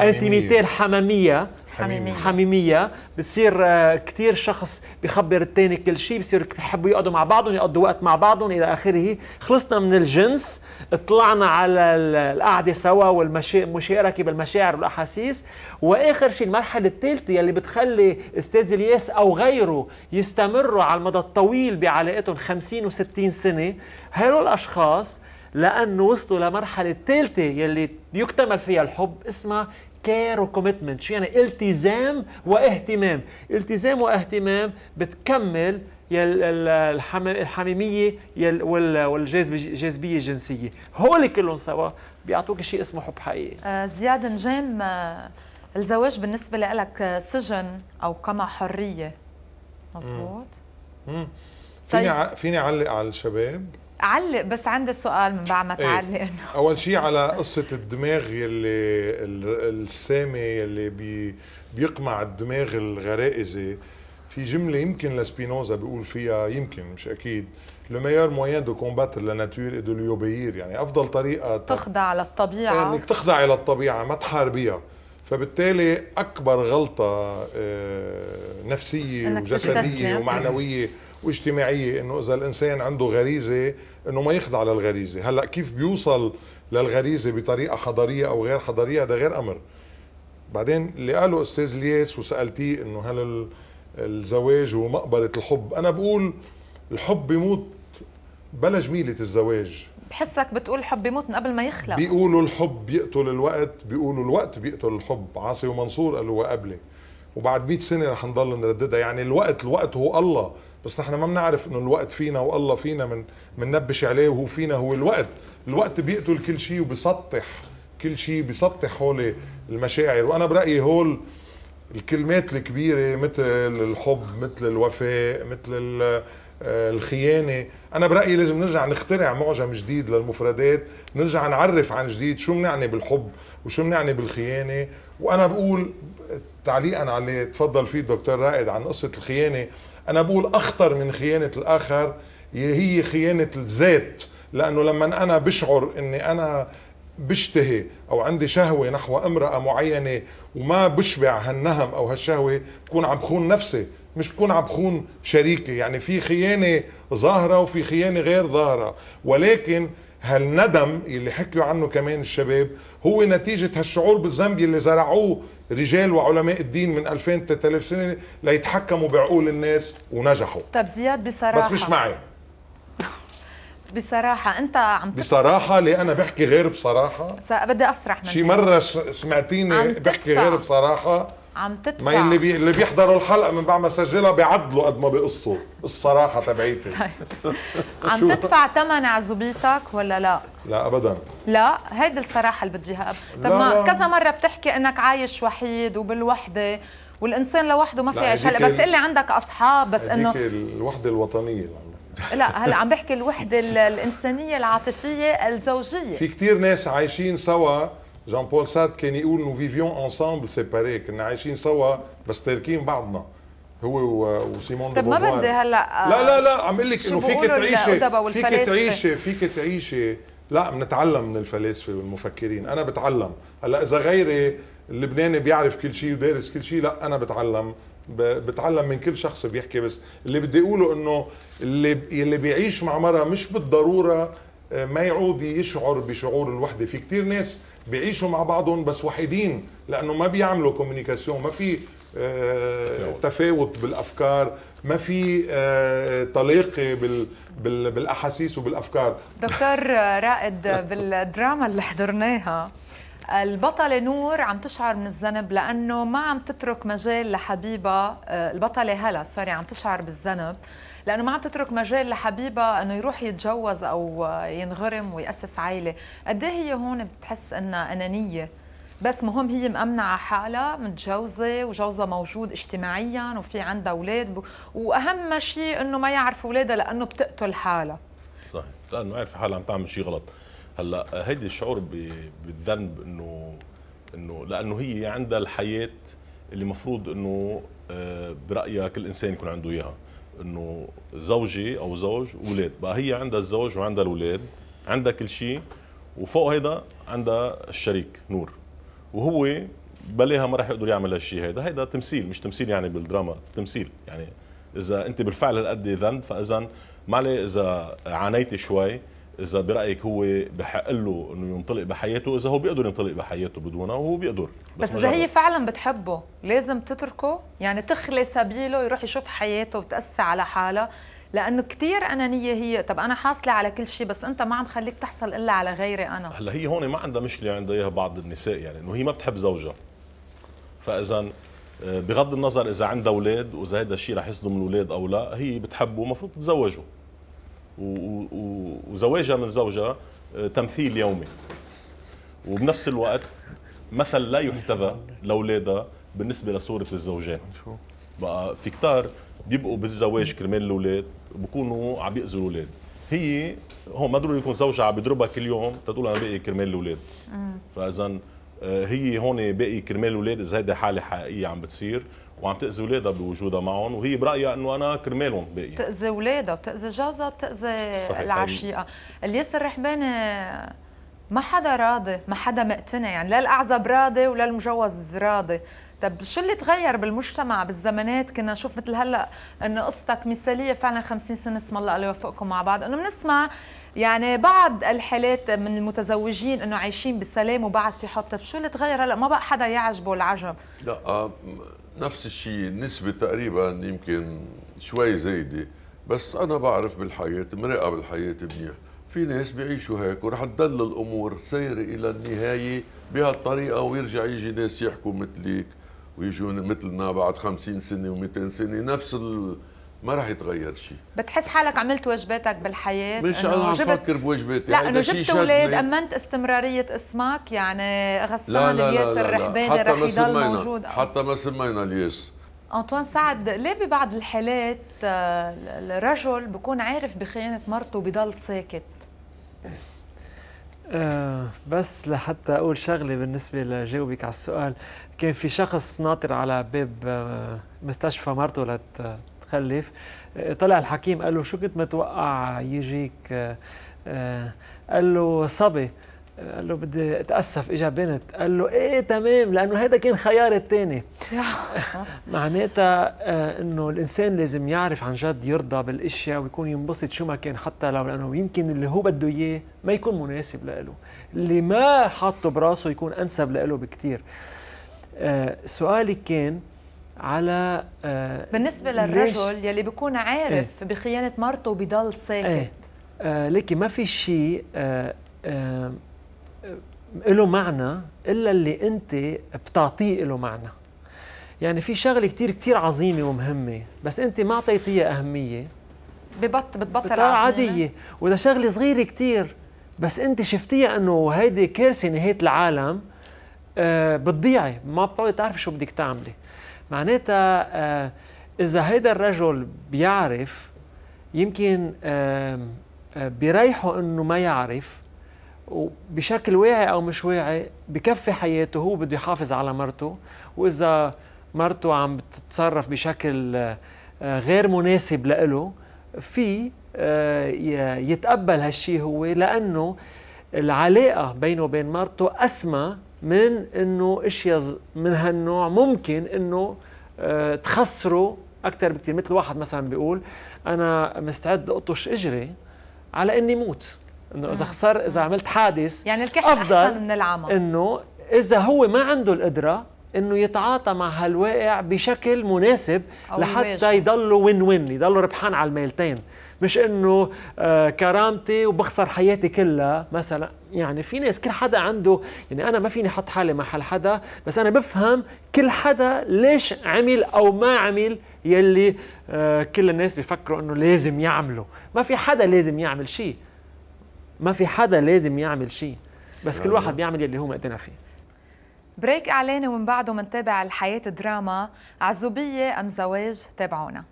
الانتيميتي الحماميه
حميمية.
حميمية. بصير آه كثير شخص بخبر الثاني كل شيء بصير يحبوا يقعدوا مع بعضهم يقضوا وقت مع بعضهم إلى آخره. خلصنا من الجنس طلعنا على ال- القعدة سوا والمشاركه بالمشاعر والأحاسيس. وآخر شيء المرحلة الثالثه يلي بتخلي أستاذ الياس أو غيره يستمروا على المدى الطويل بعلاقتهم 50 و60 سنة هدول الاشخاص لأنه وصلوا لمرحلة ثالثه يلي يكتمل فيها الحب اسمها care و commitment شو يعني؟ التزام واهتمام التزام واهتمام بتكمل الحميمية والجاذبيه الجنسية. هول كلهم سوا بيعطوك شيء اسمه حب حقيقي.
آه، زياد نجام آه، الزواج بالنسبة لك سجن حرية. مزبوط
مم. فيني
طيب.
ع... فيني أعلق على الشباب؟
علق بس عندي سؤال من بعد ما. تعلق إنه
أول شيء على قصة الدماغ يلي ال- السامي يلي بي بيقمع الدماغ الغرائزي في جملة يمكن لسبينوزا بيقول فيها يمكن مش أكيد لو moyen de combattre la nature et de lui obéir. يعني أفضل طريقة
تخضع للطبيعة.
انك تخضعي للطبيعه ما تحاربيها فبالتالي أكبر غلطة آه، نفسية
وجسدية.
ومعنوية واجتماعية إنه إذا الإنسان عنده غريزة إنه ما يخضع للغريزة. هلأ كيف بيوصل للغريزة بطريقة حضارية أو غير حضارية؟ هذا غير أمر. بعدين اللي قاله أستاذ الياس وسألتيه إنه هل ال- الزواج هو مقبرة الحب؟ أنا بقول الحب بيموت بلا جميله الزواج.
بحسك بتقول الحب بيموت من قبل ما يخلق.
بيقولوا الحب بيقتل الوقت بيقولوا الوقت بيقتل الحب. عاصي ومنصور قالوا وقبلي وبعد 100 سنة رح نضل نرددها. يعني الوقت الوقت هو الله. بس نحن ما بنعرف إنه الوقت فينا والله فينا من مننبش عليه وهو فينا. هو الوقت الوقت بيقتل كل شيء وبيسطح كل شيء بيسطح هول المشاعر. وأنا برأيي هول الكلمات الكبيرة مثل الحب مثل الوفاء مثل آه، الخيانة. أنا برأيي لازم نرجع نخترع معجم جديد للمفردات. نرجع نعرف عن جديد شو بنعني بالحب وشو بنعني بالخيانة. وأنا بقول تعليقا على اللي تفضل فيه الدكتور رائد عن قصة الخيانة. أنا بقول أخطر من خيانة الآخر هي خيانة الذات. لأنه لما أنا بشعر أني أنا بشتهي أو عندي شهوة نحو امرأة معينة وما بشبع هالنهم أو هالشهوة بكون عم بخون نفسي مش بكون عم بخون شريكي. يعني في خيانة ظاهرة وفي خيانة غير ظاهرة. ولكن هالندم اللي حكيوا عنه كمان الشباب؟ هو نتيجة هالشعور بالذنب اللي زرعوه رجال وعلماء الدين من 2000 3000 سنة ليتحكموا بعقول الناس ونجحوا.
طب زياد بصراحة.
بس مش معي. [LAUGHS]
بصراحة أنت عم
بصراحة ليه أنا بحكي غير بصراحة؟
بدي أسرح من
شي. مرة سمعتيني بحكي. غير بصراحة.
عم تدفع.
ما اللي بي... اللي بيحضروا الحلقة من بعد ما سجلها بيعدلوا قد ما بيقصوا الصراحة تبعيتي. [LAUGHS]
عم
شو؟
تدفع ثمن عزوبيتك ولا لا؟
لا أبدا.
لا؟ هيدي الصراحة اللي بدي اياها طب ما. كذا مرة بتحكي إنك عايش وحيد وبالوحدة والإنسان لوحده ما في
لا،
يعيش هلا
هديك ال-
بتقول لي عندك أصحاب بس انه
اللي عم
لا [LAUGHS] هلا عم بحكي الوحدة ال- الإنسانية العاطفية الزوجية.
في كتير ناس عايشين سوا جان بول سارت كان يقول nous vivions ensemble séparés كنا عايشين سوا بس تاركين بعضنا هو وسيمون دو بوفوار.
بدي هلا
لا لا لا عم أقول لك إنه فيك تعيشي فيك؟ تعيشي فيك تعيشي. لا بنتعلم من الفلاسفة والمفكرين. أنا بتعلم. هلا إذا غيري اللبناني بيعرف كل شيء ودارس كل شيء لا أنا بتعلم. بتعلم من كل شخص بيحكي. بس اللي بدي أقوله إنه اللي اللي بيعيش مع مرة مش بالضرورة آه، ما يعود يشعر بشعور الوحدة. في كتير ناس بيعيشوا مع بعضهم بس وحيدين لأنه ما بيعملوا كوميونيكاسيون ما في آه، تفاوت. بالأفكار ما في آه، تلاقي بال بال بالأحاسيس وبالأفكار.
دكتور رائد [LAUGHS] بالدراما اللي حضرناها البطلة نور عم تشعر من الذنب لأنه ما عم تترك مجال لحبيبها آه، البطلة هلا سوري عم تشعر بالذنب. لأنه ما عم تترك مجال لحبيبها أنه يروح يتجوز أو ينغرم ويأسس عائلة قد إيه هي هون بتحس إنها أنانية؟ بس مهم هي مأمنة على حالها متجوزة وجوزها موجود اجتماعيا وفي عندها أولاد وأهم شيء إنه ما يعرف أولادها لأنه بتقتل حالها.
صحيح. لأنه عارف حالها عم تعمل شيء غلط. هلأ هيدي الشعور بالذنب انه إنه لأنه هي عندها الحياة اللي مفروض إنه آه، برأيها كل إنسان يكون عنده إياها. إنه زوجي أو زوج واولاد بقى هي عندها الزوج وعندها الاولاد عندها كل شيء وفوق هيدا عندها الشريك نور. وهو بلاها ما راح يقدر يعمل هالشيء هيدا. هيدا تمثيل مش تمثيل يعني بالدراما تمثيل. يعني إذا أنت بالفعل هالقد ذنب فإذا ما عليه إذا عانيتي شوي إذا برأيك هو بحق له إنه ينطلق بحياته إذا هو بيقدر ينطلق بحياته بدونها وهو بيقدر.
بس
ما
إذا هي. فعلا بتحبه لازم تتركه يعني تخلي سبيله يروح يشوف حياته وتأسى على حالها لأنه كتير أنانية هي. طب أنا حاصلة على كل شيء بس أنت ما عم خليك تحصل إلا على غيري أنا.
هلأ هي هون ما عندها مشكلة عندها إياها بعض النساء يعني إنه هي ما بتحب زوجها. فإذا آه، بغض النظر إذا عندها أولاد وإذا هذا الشيء رح يصدم الأولاد أو لا هي بتحبه المفروض تتزوجه. وزواجها من زوجها آه، تمثيل يومي. وبنفس الوقت مثل لا يحتذى لاولادها بالنسبة لصورة الزوجين. بقى في كتار بيبقوا بالزواج كرمال الأولاد بكونوا عم بيأذوا الأولاد. هي هون ما ضروري يكون زوجها عم بيضربها كل يوم تقول أنا باقي كرمال الأولاد. فاذا آه، هي هون باقي كرمال الأولاد إذا هيدي حالة حقيقية عم بتصير. وعم تأذي اولادها بوجودها معهم وهي برأيها إنه أنا كرمالهم باقي.
بتأذي أولادها بتأذي جوزها بتأذي
صحيح.
العشيقة الياس الرحباني ما حدا راضي ما حدا مقتنع يعني لا الأعزب راضي ولا المجوز راضي. طب شو اللي تغير بالمجتمع بالزمانات؟ كنا نشوف مثل هلأ إنه قصتك مثالية فعلا 50 سنة اسم الله الله يوفقكم مع بعض. إنه بنسمع يعني بعض الحالات من المتزوجين إنه عايشين بسلام وبعد في حب. طب شو اللي تغير هلأ؟ ما بقى حدا يعجبه العجب.
لا آه، نفس الشيء النسبة تقريبا يمكن شوي زايدة بس أنا بعرف بالحياة مراقب الحياة منيح. في ناس بيعيشوا هيك ورح تضل الأمور سيرة إلى النهاية بهالطريقة ويرجع يجي ناس يحكوا مثلك ويجوا مثلنا بعد خمسين سنة و200 سنة نفس ال... ما رح يتغير شيء
بتحس حالك عملت واجباتك بالحياة
مش أنا عم فكر بواجباتي
لا
إنه
جبت. أولاد أمنت استمرارية اسمك يعني غسان الياس. الرحباني
حتى
رح
ما
يضل
سمينا
موجود
حتى ما سمينا الياس
أنطوان سعد ليه ببعض الحالات آه، الرجل بكون عارف بخيانة مرته وبضل ساكت
آه بس لحتى أقول شغلة بالنسبة لجاوبك على السؤال كان في شخص ناطر على باب آه مستشفى مرته لتخلف آه طلع الحكيم قال له شو كنت متوقع يجيك؟ آه آه قال له صبي. قال له بدي أتأسف إجا بنت. قال له إيه تمام لأنه هذا كان خيار الثاني [LAUGHS] معناتها إنه الإنسان لازم يعرف عن جد يرضى بالأشياء ويكون ينبسط شو ما كان حتى لو لأنه يمكن اللي هو بده إياه ما يكون مناسب له اللي ما حاطه براسه يكون أنسب له بكثير سؤالي كان على آه بالنسبة
للرجل يلي بيكون عارف بخيانة مرته وبضل ساكت.
إيه. آه لكن ما في شيء آه آه له معنى إلا اللي أنت بتعطيه له معنى. يعني في شغلة كتير كتير عظيمة ومهمة بس أنت ما أعطيتيها أهمية.
ببط بتبطل عظيمة.
عادية. وإذا شغلة صغيرة كتير بس أنت شفتيها إنه هيدي كارثة نهاية العالم آه بتضيعي. ما بتقعدي تعرفي شو بدك تعملي. معناتها آه إذا هيدا الرجل بيعرف يمكن آه بيريحه إنه ما يعرف وبشكل واعي أو مش واعي بكفي حياته هو بده يحافظ على مرته وإذا مرته عم بتتصرف بشكل آه، غير مناسب لإله في يتقبل هالشي هو لأنه العلاقة بينه وبين مرته أسمى من إنه إشياء من هالنوع ممكن إنه آه، تخسره أكثر بكثير مثل واحد مثلا بيقول أنا مستعد اطش إجري على إني موت. إنه
إذا.
خسر إذا عملت حادث
يعني الكحل أحسن من العمى.
إنه إذا هو ما عنده القدرة إنه يتعاطى مع هالواقع بشكل مناسب لحتى. يضله وين وين يضله ربحان على الميلتين. مش إنه آه كرامتي وبخسر حياتي كلها مثلا. يعني في ناس كل حدا عنده يعني أنا ما فيني أحط حالي محل حدا بس أنا بفهم كل حدا ليش عمل أو ما عمل يلي آه كل الناس بيفكروا إنه لازم يعمله ما في حدا لازم يعمل شيء. ما في حدا لازم يعمل شيء. بس كل واحد بيعمل يلي هو مقتنع فيه.
بريك إعلاني ومن بعده منتابع الحياة دراما عزوبية أم زواج تابعونا.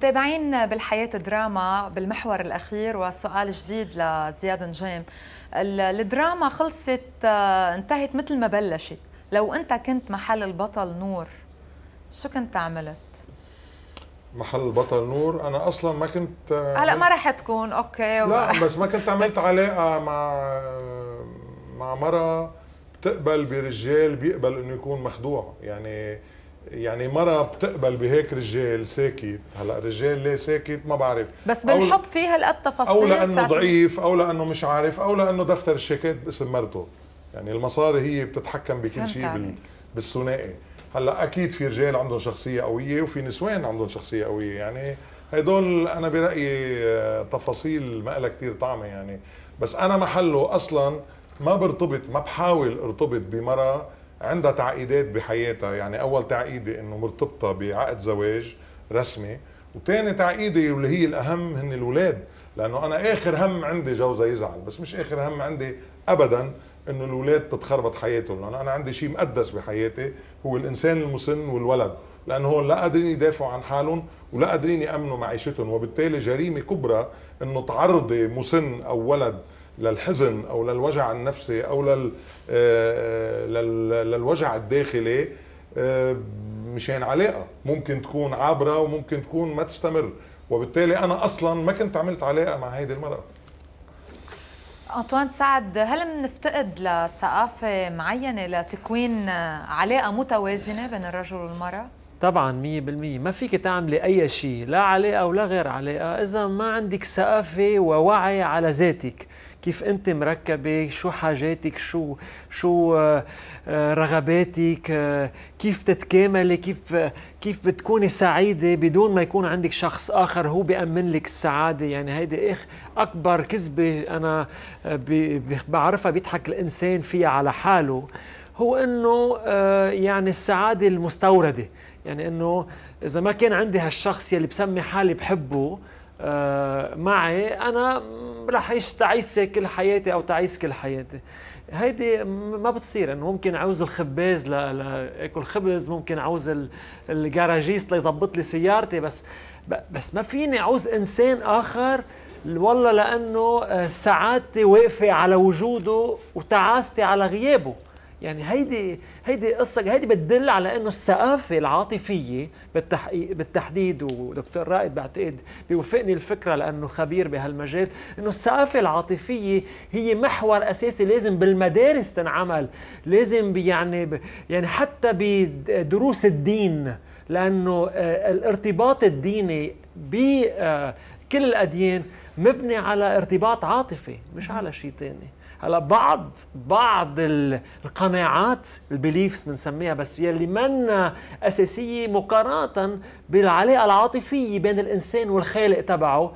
متابعين بالحياة دراما بالمحور الأخير وسؤال جديد لزياد نجيم. الدراما خلصت آه، انتهت مثل ما بلشت. لو أنت كنت محل البطل نور شو كنت عملت؟
محل البطل نور؟ أنا أصلا ما كنت
هلا ما رح تكون. أوكي.
لا بس ما كنت عملت علاقة مع مع مرة بتقبل برجال بيقبل إنه يكون مخدوع. يعني يعني مرة بتقبل بهيك رجال ساكت. هلأ رجال ليه ساكت؟ ما بعرف.
بس بالحب في هالقد تفاصيل
أو لأنه ضعيف أو لأنه مش عارف أو لأنه دفتر الشيكات باسم مرته. يعني المصاري هي بتتحكم بكل شيء بال... بالثنائي. هلأ أكيد في رجال عندهم شخصية قوية وفي نسوان عندهم شخصية قوية. يعني هدول أنا برأيي آه، تفاصيل ما لها كثير طعمة يعني. بس أنا محله أصلا ما برتبط ما بحاول أرتبط بمرأة عندها تعقيدات بحياتها. يعني أول تعقيدة إنه مرتبطة بعقد زواج رسمي وثاني تعقيدة واللي هي الأهم هن الأولاد. لأنه أنا آخر هم عندي جوزها يزعل بس مش آخر هم عندي ابدا إنه الأولاد تتخربط حياتهم. لأنه أنا عندي شيء مقدس بحياتي هو الإنسان المسن والولد. لأنه هون لا قادرين يدافعوا عن حالهم ولا قادرين يأمنوا معيشتهم. وبالتالي جريمة كبرى إنه تعرضي مسن أو ولد للحزن أو للوجع النفسي أو لل آه، للوجع الداخلي آه، مشان علاقة ممكن تكون عابرة وممكن تكون ما تستمر. وبالتالي أنا أصلا ما كنت عملت علاقة مع هيدي المرأة.
أنطوان سعد هل بنفتقد لثقافة معينة لتكوين علاقة متوازنة بين الرجل والمرأة؟
طبعا 100% ما فيك تعملي أي شيء لا علاقة ولا غير علاقة. إذا ما عندك ثقافة ووعي على ذاتك. كيف أنت مركبة؟ شو حاجاتك؟ شو شو آه، آه، رغباتك؟ آه، كيف تتكاملي؟ كيف كيف بتكوني سعيدة بدون ما يكون عندك شخص آخر هو بيأمن لك السعادة؟ يعني هيدي أكبر كذبة أنا بعرفها بيضحك الإنسان فيها على حاله هو إنه يعني السعادة المستوردة. يعني إنه إذا ما كان عندي هالشخص يلي بسمي حالي بحبه معي أنا رح تعيس كل حياتي أو تعيس كل حياتي. هيدي ما بتصير إنه ممكن عاوز الخباز لاكل خبز ممكن عاوز الجراجيست ليظبط لي سيارتي بس بس ما فيني عاوز إنسان آخر والله لأنه آه، سعادتي واقفة على وجوده وتعاستي على غيابه. يعني هيدي هيدي قصة هيدي بتدل على إنه الثقافة العاطفية بالتحقيق بالتحديد ودكتور رائد بعتقد بيوافقني الفكرة لأنه خبير بهالمجال إنه الثقافة العاطفية هي محور أساسي لازم بالمدارس تنعمل لازم يعني يعني حتى بدروس الدين لأنه آه، الارتباط الديني بكل آه، الأديان مبني على ارتباط عاطفي مش على شيء ثاني هلا بعض بعض القناعات البيليفز بنسميها بس يلي منا أساسية مقارنة بالعلاقة العاطفية بين الإنسان والخالق تبعه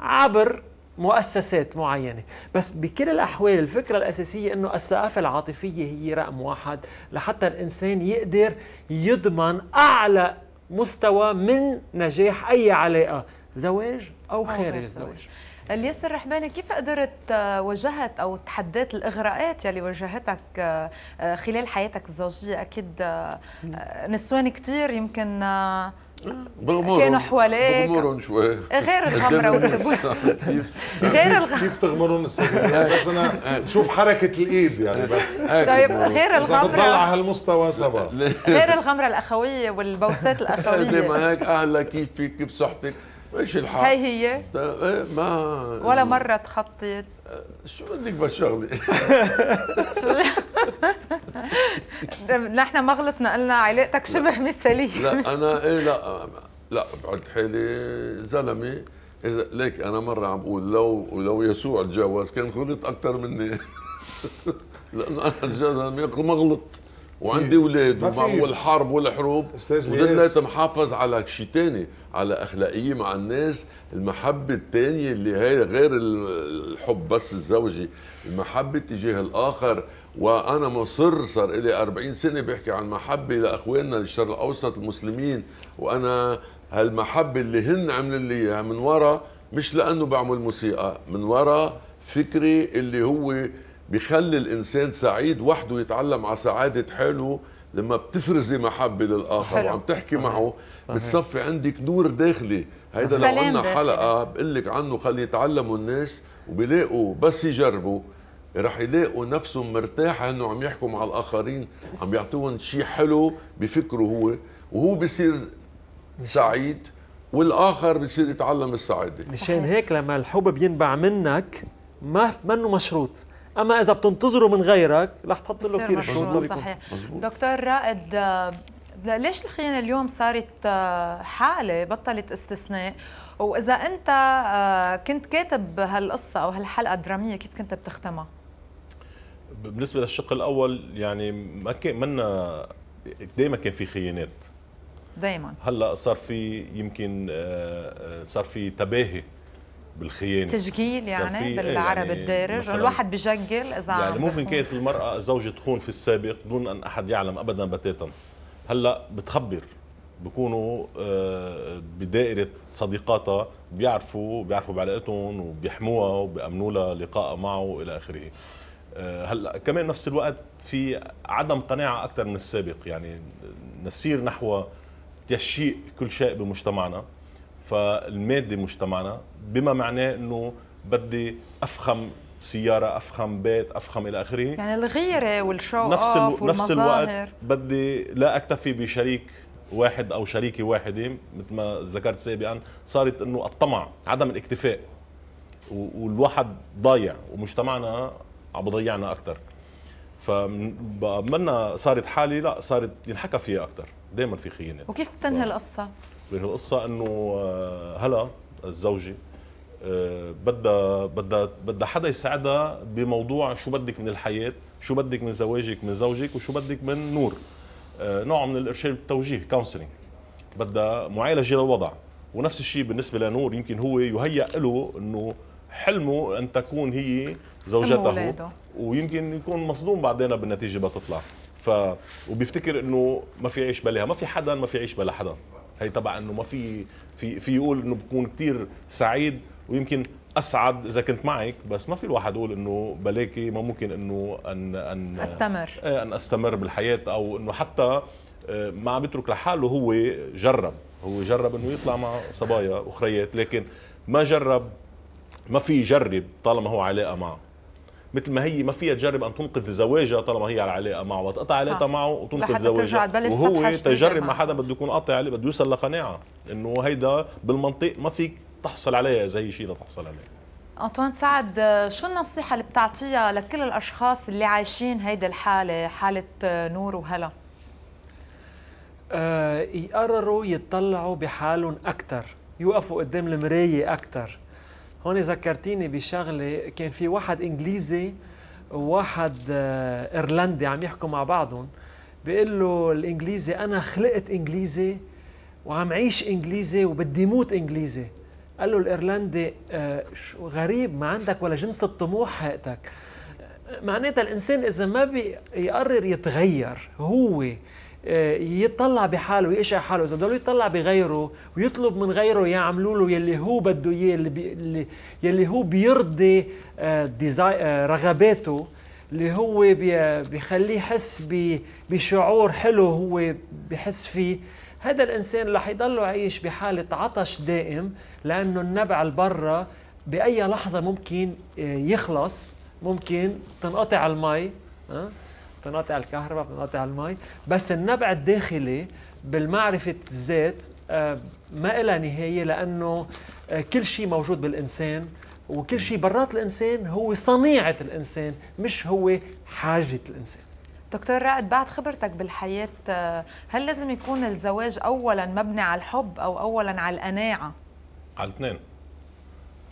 عبر مؤسسات معينة. بس بكل الأحوال الفكرة الأساسية أنه الثقافة العاطفية هي رقم واحد لحتى الإنسان يقدر يضمن أعلى مستوى من نجاح أي علاقة زواج أو خارج الزواج
الياس الرحباني كيف قدرت آه، واجهت أو تحديت الإغراءات يلي واجهتك آه، آه، خلال حياتك الزوجية؟ أكيد نسوان كثير يمكن كانوا حواليك.
بغمرهم شوي.
غير [LAUGHS] الغمرة والتبويب
غير الغمره كيف تغمرون بس بدنا نشوف حركة الإيد يعني بس.
طيب غير الغمرة.
بتضل على هالمستوى سبا
غير الغمرة الأخوية والبوسات الأخوية. [LAUGHS]
ما هيك؟ أهلا كيف فيك؟ بصحتك إيش الحال؟
هي. هي
إيه، ما
ولا مرة تخطيت.
شو بدك بشغلي؟ [LAUGHS]
شو؟ نحن ما غلطنا قلنا علاقتك شبه مثالية
لا أنا إيه لا لا بعد حالي زلمة إذا ليك أنا مرة عم بقول لو لو يسوع تجاوز كان غلط أكثر مني. [LAUGHS] لأنه أنا زلمه ما غلط وعندي أولاد ومعه الحرب والحروب وضليت محافظ على شيء ثاني على أخلاقيه مع الناس المحبة الثانية اللي هي غير الحب بس الزوجي المحبة تجاه الآخر. وأنا مصر صار لي 40 سنة بحكي عن المحبه لاخواننا الشرق الأوسط المسلمين. وأنا هالمحبة اللي هن عملوا لي إياها من ورا مش لأنه بعمل موسيقى من ورا فكري اللي هو بيخلي الإنسان سعيد وحده يتعلم على سعادة حاله لما بتفرزي محبة للآخر حلو. وعم تحكي صحيح. معه صحيح. بتصفي عندك نور داخلي هيدا لو عندنا حلقة بقول لك عنه خلي يتعلموا الناس وبيلاقوا بس يجربوا رح يلاقوا نفسهم مرتاح إنه عم يحكوا مع الآخرين عم يعطوهم شيء حلو بفكره هو وهو بصير سعيد والآخر بصير يتعلم السعادة
مشان هيك لما الحب بينبع منك ما منه مشروط أما إذا بتنتظره من غيرك رح تحط له كثير شروط
صحيح. دكتور رائد ليش الخيانة اليوم صارت آه، حالة بطلت استثناء؟ وإذا أنت آه، كنت كاتب هالقصه أو هالحلقة الدرامية كيف كنت بتختمها؟
بالنسبة للشق الأول يعني ما كان منا دائما كان في خيانات.
دائما
هلأ صار في يمكن آه، صار في تباهي. بالخيانة.
تشجيل يعني إيه، بالعرب يعني الدارج. الواحد بجقل إذا
يعني ممكن كانت المرأة الزوجه تخون في السابق دون أن أحد يعلم ابدا بتاتا. هلأ بتخبر. بكونوا آه، بدائرة صديقاتها بيعرفوا بيعرفوا بعلاقتهم وبيحموها وبيأمنوا لها لقاء معه وإلى آخره. آه، هلأ كمان نفس الوقت في عدم قناعة أكثر من السابق. يعني نسير نحو تشيء كل شيء بمجتمعنا. فالمادي مجتمعنا بما معناه إنه بدي أفخم سيارة أفخم بيت أفخم إلى آخره.
يعني الغيرة والشو
نفس ألو... نفس الوقت بدي لا أكتفي بشريك واحد أو شريكة واحدة. مثل ما ذكرت سابقا صارت إنه الطمع عدم الاكتفاء. والواحد ضايع ومجتمعنا عم بضيعنا أكثر فمنا صارت حالي لا صارت ينحكى فيها أكثر دائما في خيانات
وكيف بتنهي
القصة؟ القصة إنه آه، هلا الزوجة آه، بدها بدها بدها حدا يساعدها بموضوع شو بدك من الحياة شو بدك من زواجك من زوجك وشو بدك من نور. آه، نوع من الإرشاد والتوجيه كونسلنج بدها معالجة للوضع. ونفس الشيء بالنسبة لنور يمكن هو يهيأ له إنه حلمه أن تكون هي زوجته. ويمكن يكون مصدوم بعدين بالنتيجة بتطلع. ف وبيفتكر إنه ما في عيش بلاها ما في حدا ما في عيش بلا حدا. هي تبع إنه ما في في في يقول إنه بكون كثير سعيد ويمكن أسعد إذا كنت معك بس ما في الواحد يقول إنه بلاكي ما ممكن إنه أن أن
أستمر.
إيه أن أستمر بالحياة أو إنه حتى آه، ما عم يترك لحاله هو جرب هو جرب إنه يطلع مع صبايا اخريات لكن ما جرب ما في يجرب طالما هو علاقة معه. مثل ما هي ما فيها تجرب أن تنقذ زواجها طالما هي على علاقة معه وتقطع علاقتها معه وتنقذ زواجها. وهو تجرب مع حدا بده يكون قاطع عليه بده يوصل لقناعة إنه هيدا بالمنطق ما فيك تحصل عليها زي شيء تحصل عليه.
أنطوان سعد شو النصيحة اللي بتعطيها لكل الأشخاص اللي عايشين هيدي الحالة حالة نور وهلا؟
آه يقرروا يتطلعوا بحالهم أكثر يوقفوا قدام المراية أكثر هون ذكرتيني بشغلة كان في واحد إنجليزي وواحد آه، إيرلندي عم يحكوا مع بعضهم بيقول له الإنجليزي أنا خلقت إنجليزي وعم عيش إنجليزي وبدي موت إنجليزي. قال له الإيرلندي آه غريب ما عندك ولا جنس الطموح هاتك معناتها الإنسان إذا ما بيقرر يتغير هو يطلع بحاله ويقشع حاله. إذا بده يطلع بغيره ويطلب من غيره يعملوا له يلي هو بده إياه اللي, يلي هو بيرضي آه، آه، رغباته اللي هو بيخليه يحس بشعور حلو هو بحس فيه. هذا الإنسان رح يضل عايش بحالة عطش دائم لأنه النبع البرة بأي لحظة ممكن يخلص ممكن تنقطع المي بتنقطع الكهرباء بتنقطع المي بس النبع الداخلي بالمعرفة الذات آه، ما إلها نهاية لأنه آه، كل شيء موجود بالإنسان وكل شيء برات الإنسان هو صنيعة الإنسان مش هو حاجة الإنسان
دكتور رائد بعد خبرتك بالحياة آه، هل لازم يكون الزواج أولا مبني على الحب أو أولا على القناعة؟
على الاثنين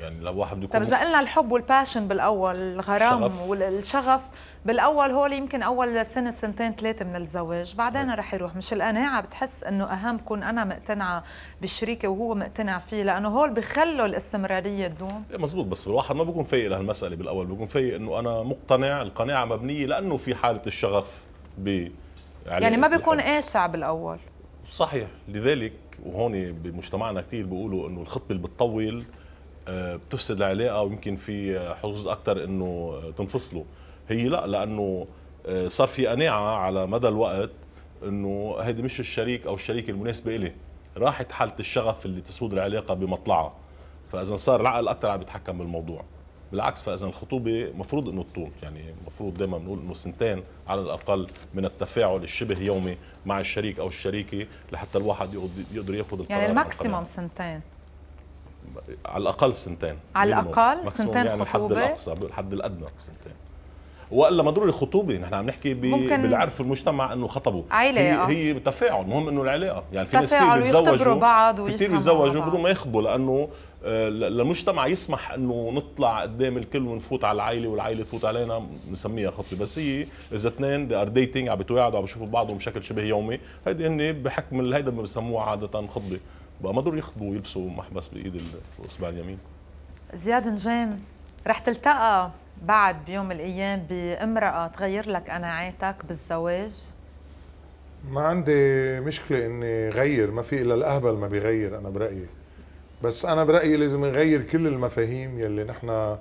يعني لو واحد بده
طيب
يكون
إذا قلنا الحب والباشن بالأول الغرام
الشغف.
والشغف بالأول هو يمكن أول سنة سنتين ثلاثة من الزواج. بعدين رح يروح. مش القناعة بتحس إنه أهم كون أنا مقتنعة بشريكي وهو مقتنع فيه لأنه هول بخلوا الاستمرارية تدوم.
إيه مزبوط. بس الواحد ما بيكون فايق لهالمسألة بالأول. بيكون فايق إنه أنا مقتنع القناعة مبنية لأنه في حالة الشغف ب
يعني ما بيكون قاشع بالأول.
صحيح. لذلك وهون بمجتمعنا كثير بيقولوا إنه الخطبه اللي بتطول آه، بتفسد العلاقة ويمكن في حظوظ أكثر إنه تنفصلوا. هي لا لأنه آه، صار في قناعة على مدى الوقت إنه هيدي مش الشريك أو الشريكة المناسبة إلي. راحت حالة الشغف اللي تسود العلاقة بمطلعها. فإذا صار العقل أكثر عم يتحكم بالموضوع. بالعكس فإذا الخطوبة مفروض إنه تطول. يعني مفروض دائما بنقول إنه سنتين على الأقل من التفاعل الشبه يومي مع الشريك أو الشريكة لحتى الواحد يقدر- يأخذ القرار
يعني
عن
الماكسيموم. سنتين.
على الأقل سنتين.
على
maximum
سنتين
يعني الحد
خطوبة؟
الأقصى الحد الأدنى سنتين. وإلا ما ضروري خطوبة. نحن عم نحكي بالعرف المجتمع إنه خطبوا.
عيلة،
هي
آه.
هي تفاعل المهم إنه العلاقه يعني في ناس كثير بيتزوجوا
بعض
كثير بيتزوجوا. بدون ما يخطبوا لأنه آه، ل- للمجتمع يسمح إنه نطلع قدام الكل ونفوت على العائلة والعائلة تفوت علينا. بنسميها خطبة. بس هي إذا اثنين are dating عم بيتواعدوا عم بيشوفوا بعضهم بشكل شبه يومي هيدي هن بحكم هيدا ما بسموها عادة خطبة. بقى ما ضروري يخطبوا ويلبسوا محبس بإيد ال- الاصبع اليمين
زياد نجام رح تلتقى. بعد بيوم من الأيام بامرأة تغير لك قناعاتك بالزواج؟
ما عندي مشكلة إني غير ما في إلا الأهبل ما بيغير أنا برأيي. بس أنا برأيي لازم نغير كل المفاهيم يلي نحن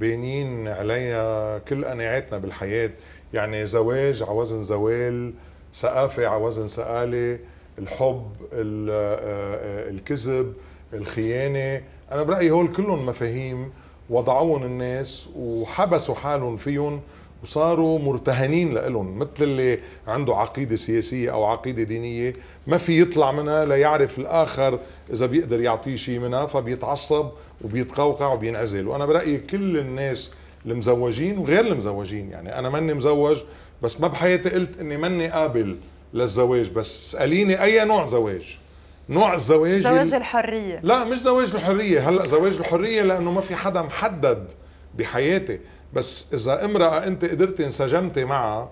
بانين عليها كل قناعاتنا بالحياة. يعني زواج على وزن زوال ثقافة على وزن ثقالة الحب ال- آه، آه، الكذب الخيانة. أنا برأيي هول كلهم مفاهيم وضعوهم الناس وحبسوا حالهم فيهم وصاروا مرتهنين لإلهم مثل اللي عنده عقيدة سياسية أو عقيدة دينية ما في يطلع منها ليعرف الآخر إذا بيقدر يعطيه شيء منها فبيتعصب وبيتقوقع وبينعزل. وأنا برأيي كل الناس المزوجين وغير المزوجين يعني أنا ماني مزوج بس ما بحياتي قلت إني ماني قابل للزواج بس اسأليني أي نوع زواج. نوع الزواج
زواج
ال-
الحرية.
لا مش زواج الحرية. هلا زواج الحرية لأنه ما في حدا محدد بحياتي. بس إذا امرأة أنت قدرتي انسجمتي معها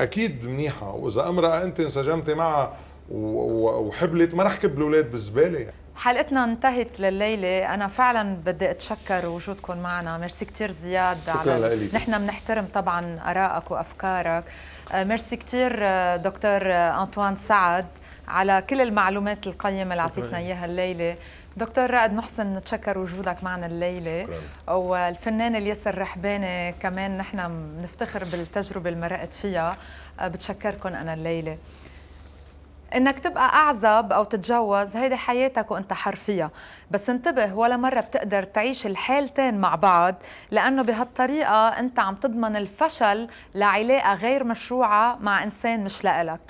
أكيد منيحة. وإذا امرأة أنت انسجمتي معها وحبلت ما رح كب الأولاد بالزبالة. يعني.
حلقتنا انتهت لليلة. أنا فعلا بدي أتشكر وجودكم معنا. ميرسي كتير زياد
شكراً لإلك.
نحن بنحترم طبعا آرائك وأفكارك. آه، ميرسي كتير آه، دكتور آه، أنطوان سعد. على كل المعلومات القيمة اللي أعطيتنا إياها الليلة. دكتور رائد محسن نتشكر وجودك معنا الليلة. والفنان اليسر رحباني كمان نحن بنفتخر بالتجربة اللي مرقت فيها. آه، بتشكركم أنا الليلة. إنك تبقى أعزب أو تتجوز هيدي حياتك وأنت حر فيها بس انتبه ولا مرة بتقدر تعيش الحالتين مع بعض لأنه بهالطريقة أنت عم تضمن الفشل لعلاقة غير مشروعة مع إنسان مش لإلك.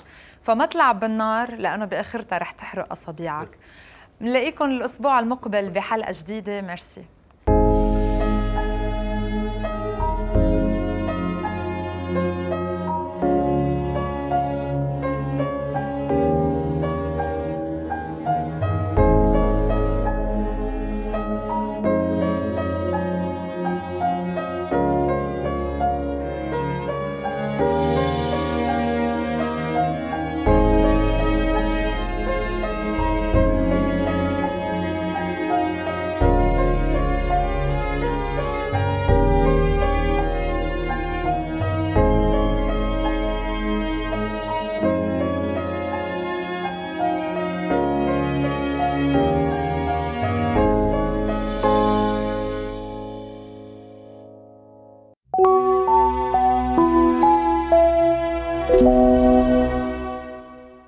فما تلعب بالنار لأنه بآخرتها رح تحرق اصابيعك بنلاقيكم الأسبوع المقبل بحلقة جديدة. ميرسي.